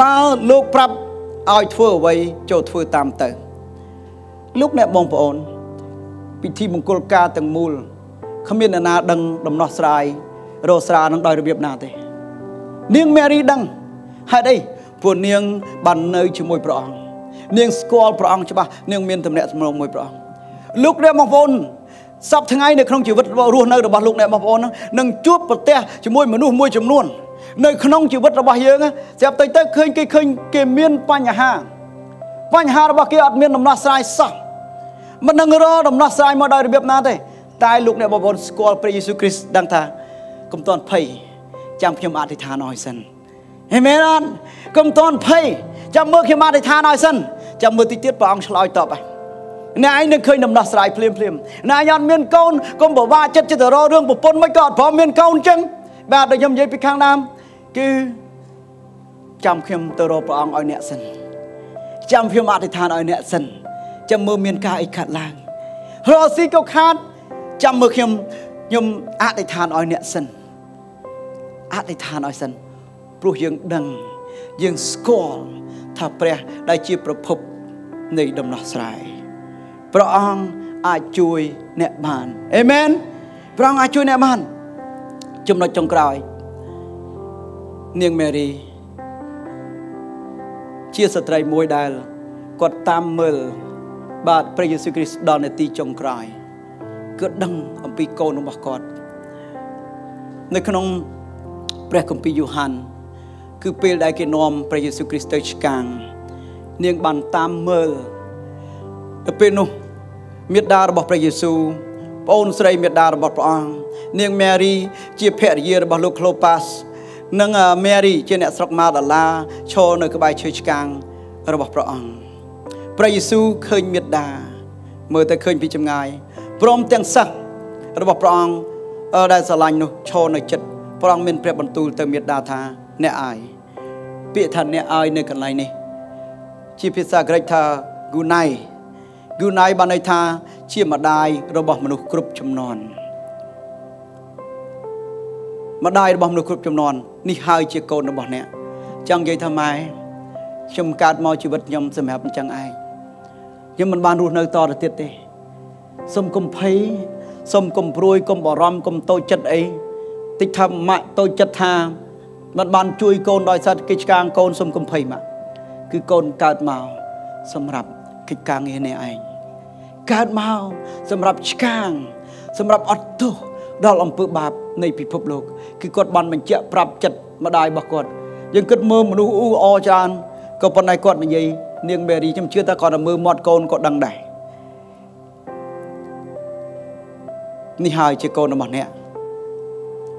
បើលោកប្រាប់ ឲ្យធ្វើអ្វីចូលធ្វើតាមទៅលោកអ្នកបងប្អូន ពិធីមង្គលការទាំងមូលគ្មានអ្នកណាដឹងដំណោះស្រាយរកស្រានឹងដោយរបៀបណាទេ នាងមេរីដឹងហេតុអីពួកនាងបាននៅជាមួយព្រះអង្គនាងស្គាល់ព្រះអង្គច្បាស់នាងមានទំនាក់ទំនងមួយព្រះអង្គលោកអ្នកបងប្អូនសពថ្ងៃនៅក្នុងជីវិតរស់នៅរបស់លោកអ្នកបងប្អូននឹងជួបប្រទះជាមួយមនុស្សមួយចំនួន នៅក្នុងជីវិតរបស់យើងស្រាប់តែទៅឃើញគេឃើញគេមានបញ្ហា បញ្ហារបស់គេអត់មានដំណោះស្រាយសោះមិននឹងរកដំណោះស្រាយមកដោយរបៀបណាទេ តែលោកអ្នកបងប្អូនស្គាល់ព្រះយេស៊ូវគ្រីស្ទដឹងថាកុំតន់ភ័យចាំខ្ញុំអធិដ្ឋានឲ្យសិនអេមែនអត់កុំតន់ភ័យចាំមើលខ្ញុំអធិដ្ឋានឲ្យសិនចាំមើលតិចទៀតព្រះអង្គឆ្លើយតបហើយអ្នកឯងនឹងឃើញដំណោះស្រាយភ្លាមភ្លាមអ្នកឯងអត់មានកូនកុំបបាក់ចិត្តចិត្តទៅរករឿងប្រពន្ធមិនក៏អត់ព្រមមានកូនអញ្ចឹង បាទដូចខ្ញុំនិយាយពីខាងដើមគឺចាំខ្ញុំទៅរកព្រះអង្គឲ្យអ្នកសិនចាំខ្ញុំអធិដ្ឋានឲ្យអ្នកសិនចាំមើលមានការអីខាត់ឡើងរកស៊ីក៏ខាតចាំមើលខ្ញុំខ្ញុំអធិដ្ឋានឲ្យអ្នកសិនអធិដ្ឋានឲ្យសិនព្រោះយើងដឹងយើងស្គាល់ថាព្រះដែលជាប្រភពនៃដំណោះស្រាយព្រះអង្គអាចជួយអ្នកបានអេមែនព្រះអង្គអាចជួយអ្នកបាន ចំណុចចុងក្រោយ នាងមេរី ជាស្ត្រីមួយដែលគាត់តាមមើលបាទព្រះយេស៊ូវគ្រីស្ទដល់នាទីចុងក្រោយគឺដឹងអំពីកូនរបស់គាត់នៅក្នុងព្រះគម្ពីរយូហានគឺពេលដែលគេនាំព្រះយេស៊ូវគ្រីស្ទទៅឆ្កាង នាងបានតាមមើលទៅពេលនោះមេដារបស់ព្រះយេស៊ូវ ប្អូនស្រីមេដារបស់ព្រះអង្គនាងម៉ារីជាភរិយារបស់លោកក្លូប៉ាសនិងម៉ារីជាអ្នកស្រុកម៉ាដាឡាឈរនៅក្បែរឈើឆ្កាងរបស់ព្រះអង្គព្រះយេស៊ូវឃើញមេដា មើលទៅឃើញពីចម្ងាយព្រមទាំងសិស្សរបស់ព្រះអង្គដែលស្រឡាញ់នោះឈរនៅចិត្តព្រះអង្គមានព្រះបន្ទូលទៅមេដាថាអ្នកអាយពាក្យថាអ្នកអាយនៅកន្លែងនេះ ជាភាសាក្រិកថា gunai gunai បានន័យថា ជាម្ដាយរបស់មនុស្សគ្រប់ចំនួនម្ដាយរបស់មនុស្សគ្រប់ចំនួននេះហើយជាកូនរបស់អ្នកចង់និយាយថាម៉ែខ្ញុំកើតមកជីវិតខ្ញុំសម្រាប់អញ្ចឹងឯងខ្ញុំមិនបានរស់នៅតទៅទៀតទេសុំកុំភ័យសុំកុំព្រួយកុំបារម្ភកុំតូចចិត្តអីតិចថាម៉ាក់តូចចិត្តថាមិនបានជួយកូនដោយសារកិច្ចការកូនសុំកុំភ័យម៉ាក់គឺកូនកើតមកសម្រាប់កិច្ចការងារនេះឯង កើតមកសម្រាប់ឆ្កាង សម្រាប់អត់ទោសដល់អំពើបាបនៃពិភពលោកគឺគាត់បានបញ្ជាក់ប្រាប់ចិត្តម្ដាយរបស់គាត់យើងគិតមើលមនុស្សអ៊ូអច្រើនក៏ប៉ុន្តែគាត់និយាយនាងមេរីខ្ញុំជឿថាគាត់ទៅមើលមាត់កូនក៏ដឹងដែរនេះហើយជាកូនរបស់អ្នក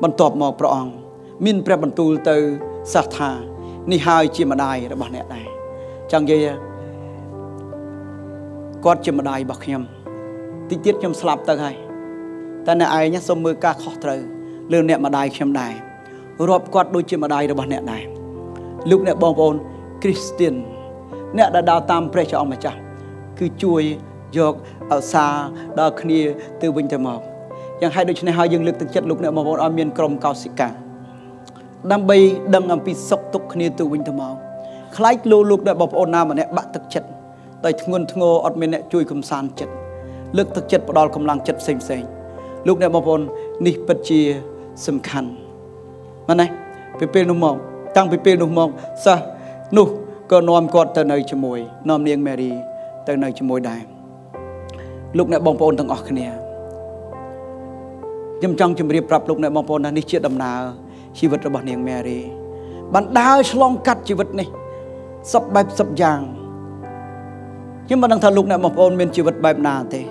បន្ទាប់មកព្រះអង្គមានព្រះបន្ទូលទៅសាសថានេះហើយជាម្ដាយរបស់អ្នកដែរចង់និយាយ គាត់ជាម្ដាយរបស់ខ្ញុំតិចទៀតខ្ញុំស្លាប់ទៅហើយតែអ្នកឯងសូមមើលការខុសត្រូវលើអ្នកម្ដាយខ្ញុំដែររាប់គាត់ដូចជាម្ដាយរបស់អ្នកដែរលោកអ្នកបងប្អូនគ្រីស្ទៀនអ្នកដែលដើរតាមព្រះចអង្គម្ចាស់គឺជួយយកអសាដល់គ្នាទៅវិញទៅមកយ៉ាងហេតុដូច្នេះហើយយើងលើកទឹកចិត្តលោកអ្នកបងប្អូនឲ្យមានក្រុមកោសិកាដើម្បីដឹងអំពីសុខទុក្ខគ្នាទៅវិញទៅមកខ្លាចលោកលោកអ្នកបងប្អូនណាម្នាក់បាក់ទឹកចិត្ត ដោយធ្ងន់ធ្ងរអត់មានអ្នកជួយកំសាន្តចិត្តលើកទឹកចិត្តផ្ដល់កម្លាំងចិត្តផ្សេងផ្សេងលោកអ្នកបងប្អូននេះពិតជាសំខាន់មែនទេពីពេលនោះមកតាំងពីពេលនោះមកសិស្សនោះក៏នាំគាត់ទៅនៅជាមួយនាំនាងមេរីទៅនៅជាមួយដែរលោកអ្នកបងប្អូនទាំងអស់គ្នាខ្ញុំចង់ជម្រាបប្រាប់លោកអ្នកបងប្អូនថានេះជាដំណើរជីវិតរបស់នាងមេរីបានដើរឆ្លងកាត់ជីវិតនេះសពបែបសពយ៉ាង ខ្ញុំមិនដឹងថាលោកអ្នកបងប្អូនមានជីវិតបែបណាទេ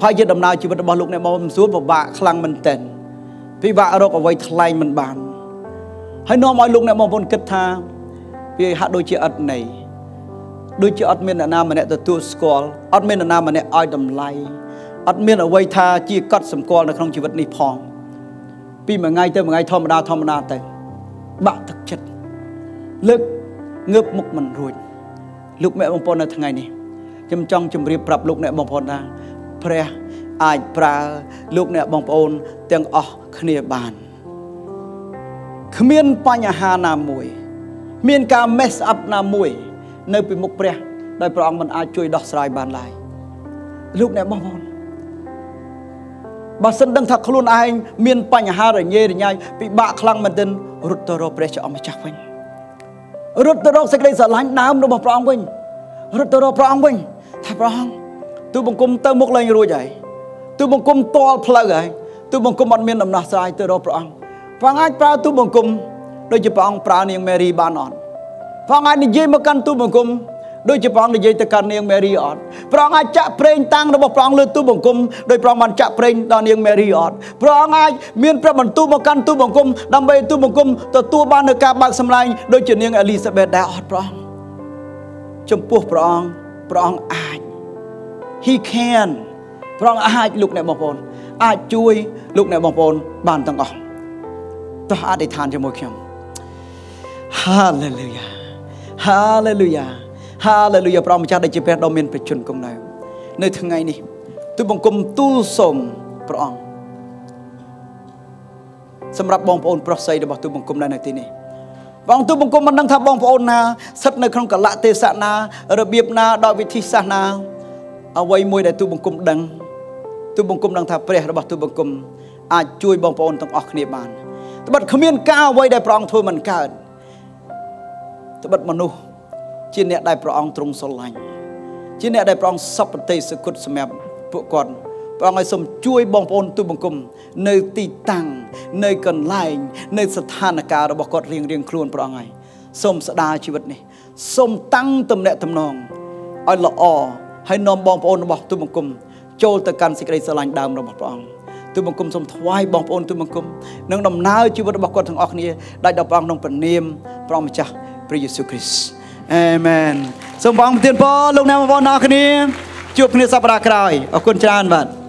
ផាយជាដំណើរជីវិតរបស់លោកអ្នកបងប្អូនសួរពិបាកខ្លាំងមែនទែនពិបាករកអ្វីថ្លែងមិនបានហើយនាំឲ្យលោកអ្នកបងប្អូនគិតថាវាហាក់ដូចជាអត់ន័យដូចជាអត់មានអ្នកណាម្នាក់ទទួលស្គាល់អត់មានអ្នកណាម្នាក់ឲ្យតម្លៃអត់មានអ្វីថាជាកត់សម្គាល់នៅក្នុងជីវិតនេះផងពីមួយថ្ងៃទៅមួយថ្ងៃធម្មតាធម្មតាទៅបាក់ទឹកចិត្តលើកងើបមុខមិនរួចលោកអ្នកបងប្អូននៅថ្ងៃនេះ ខ្ញុំចង់ជម្រាបប្រាប់លោកអ្នកបងប្អូនថាព្រះអាចប្រើលោកអ្នកបងប្អូនទាំងអស់គ្នាបានគ្មានបញ្ហាណាមួយ មានការ mess up ណាមួយ នៅពីមុខព្រះដោយព្រះអង្គមិនអាចជួយដោះស្រាយបានឡើយលោកអ្នកបងប្អូនបើសិនដឹងថាខ្លួនឯងមានបញ្ហារញ៉េរញ៉ៃពិបាកខ្លាំងមែនទែនរត់ទៅរកព្រះជាអម្ចាស់វិញរត់ទៅរកសេចក្តីស្រឡាញ់ដើមរបស់ព្រះអង្គវិញរត់ទៅរកព្រះអង្គវិញ ថាព្រះអង្គទូបង្គំទៅមុខលែងរួចហើយទូបង្គំតល់ផ្លូវហើយទូបង្គំអត់មានដំណោះស្រាយទៅរកព្រះអង្គព្រះអង្គអាចប្រើទូបង្គំដូចជាព្រះអង្គប្រើនាងមេរីបានអត់ព្រះអង្គអាចនិយាយមកកាន់ទូបង្គំដូចជាព្រះអង្គនិយាយទៅកាន់នាងមេរីអត់ព្រះអង្គអាចចាក់ប្រេងតាំងរបស់ព្រះអង្គលើទូបង្គំដោយព្រះអង្គបានចាក់ប្រេងដល់នាងមេរីអត់ព្រះអង្គអាចមានព្រះបន្ទូលមកកាន់ទូបង្គំដើម្បីទូបង្គំទទួលបាននូវការបើកសម្លែងដូចជានាងអេលីសាបេតដែរអត់ព្រះអង្គចំពោះព្រះអង្គ ព្រះអង្គអាច he can ព្រះអង្គអាចលោកអ្នកបងប្អូន អាចជួយលោកអ្នកបងប្អូន បានទាំងអស់តោះអធិដ្ឋានជាមួយខ្ញុំ Hallelujah Hallelujah Hallelujah ព្រះម្ចាស់ដែលជាព្រះដ៏មានប្រជញ្ញគង់នៅនៅថ្ងៃនេះទូបង្គំទូលសូមព្រះអង្គសម្រាប់បងប្អូនប្រុសស្រីរបស់ទូបង្គំនៅនៅទីនេះ បងទូបង្គំមិនដឹងថាបងប្អូនណាស្ថិតនៅក្នុងកលៈទេសៈណារបៀបណាដោយវិធីសាស្ត្រណាអ្វីមួយដែលទូបង្គំដឹងទូបង្គំដឹងថាព្រះរបស់ទូបង្គំអាចជួយបងប្អូនទាំងអស់គ្នាបានត្បិតគ្មានការអ្វីដែលព្រះអង្គធ្វើមិនកើតត្បិតមនុស្សជាអ្នកដែលព្រះអង្គទ្រង់ស្រឡាញ់ជាអ្នកដែលព្រះអង្គសពតិសគុតសម្រាប់ពួកគាត់ ព្រះអង្គឲ្យសូមជួយបងប្អូនទូបង្គំនៅទីតាំងនៅកន្លែង នៅស្ថានភាពរបស់គាត់រៀងរៀងខ្លួនព្រះអង្គហើយសូមស្ដារជីវិតនេះសូមតាំងទំនាក់ទំនងឲ្យល្អហើយនាំបងប្អូនរបស់ទូបង្គំចូលទៅកាន់សេចក្តីស្រឡាញ់ដើមរបស់ព្រះអង្គទូបង្គំសូមថ្វាយបងប្អូនទូបង្គំនិងដំណើរជីវិតរបស់គាត់ទាំងអស់គ្នាដាច់ដល់ព្រះអង្គក្នុងព្រះនាមព្រះម្ចាស់ព្រះយេស៊ូវគ្រីស្ទអេមែនសូមបងប្រទានពរលោកអ្នកបងប្អូនអរគ្នាជួបគ្នាសប្តាហ៍ក្រោយអរគុណច្រើនបាទ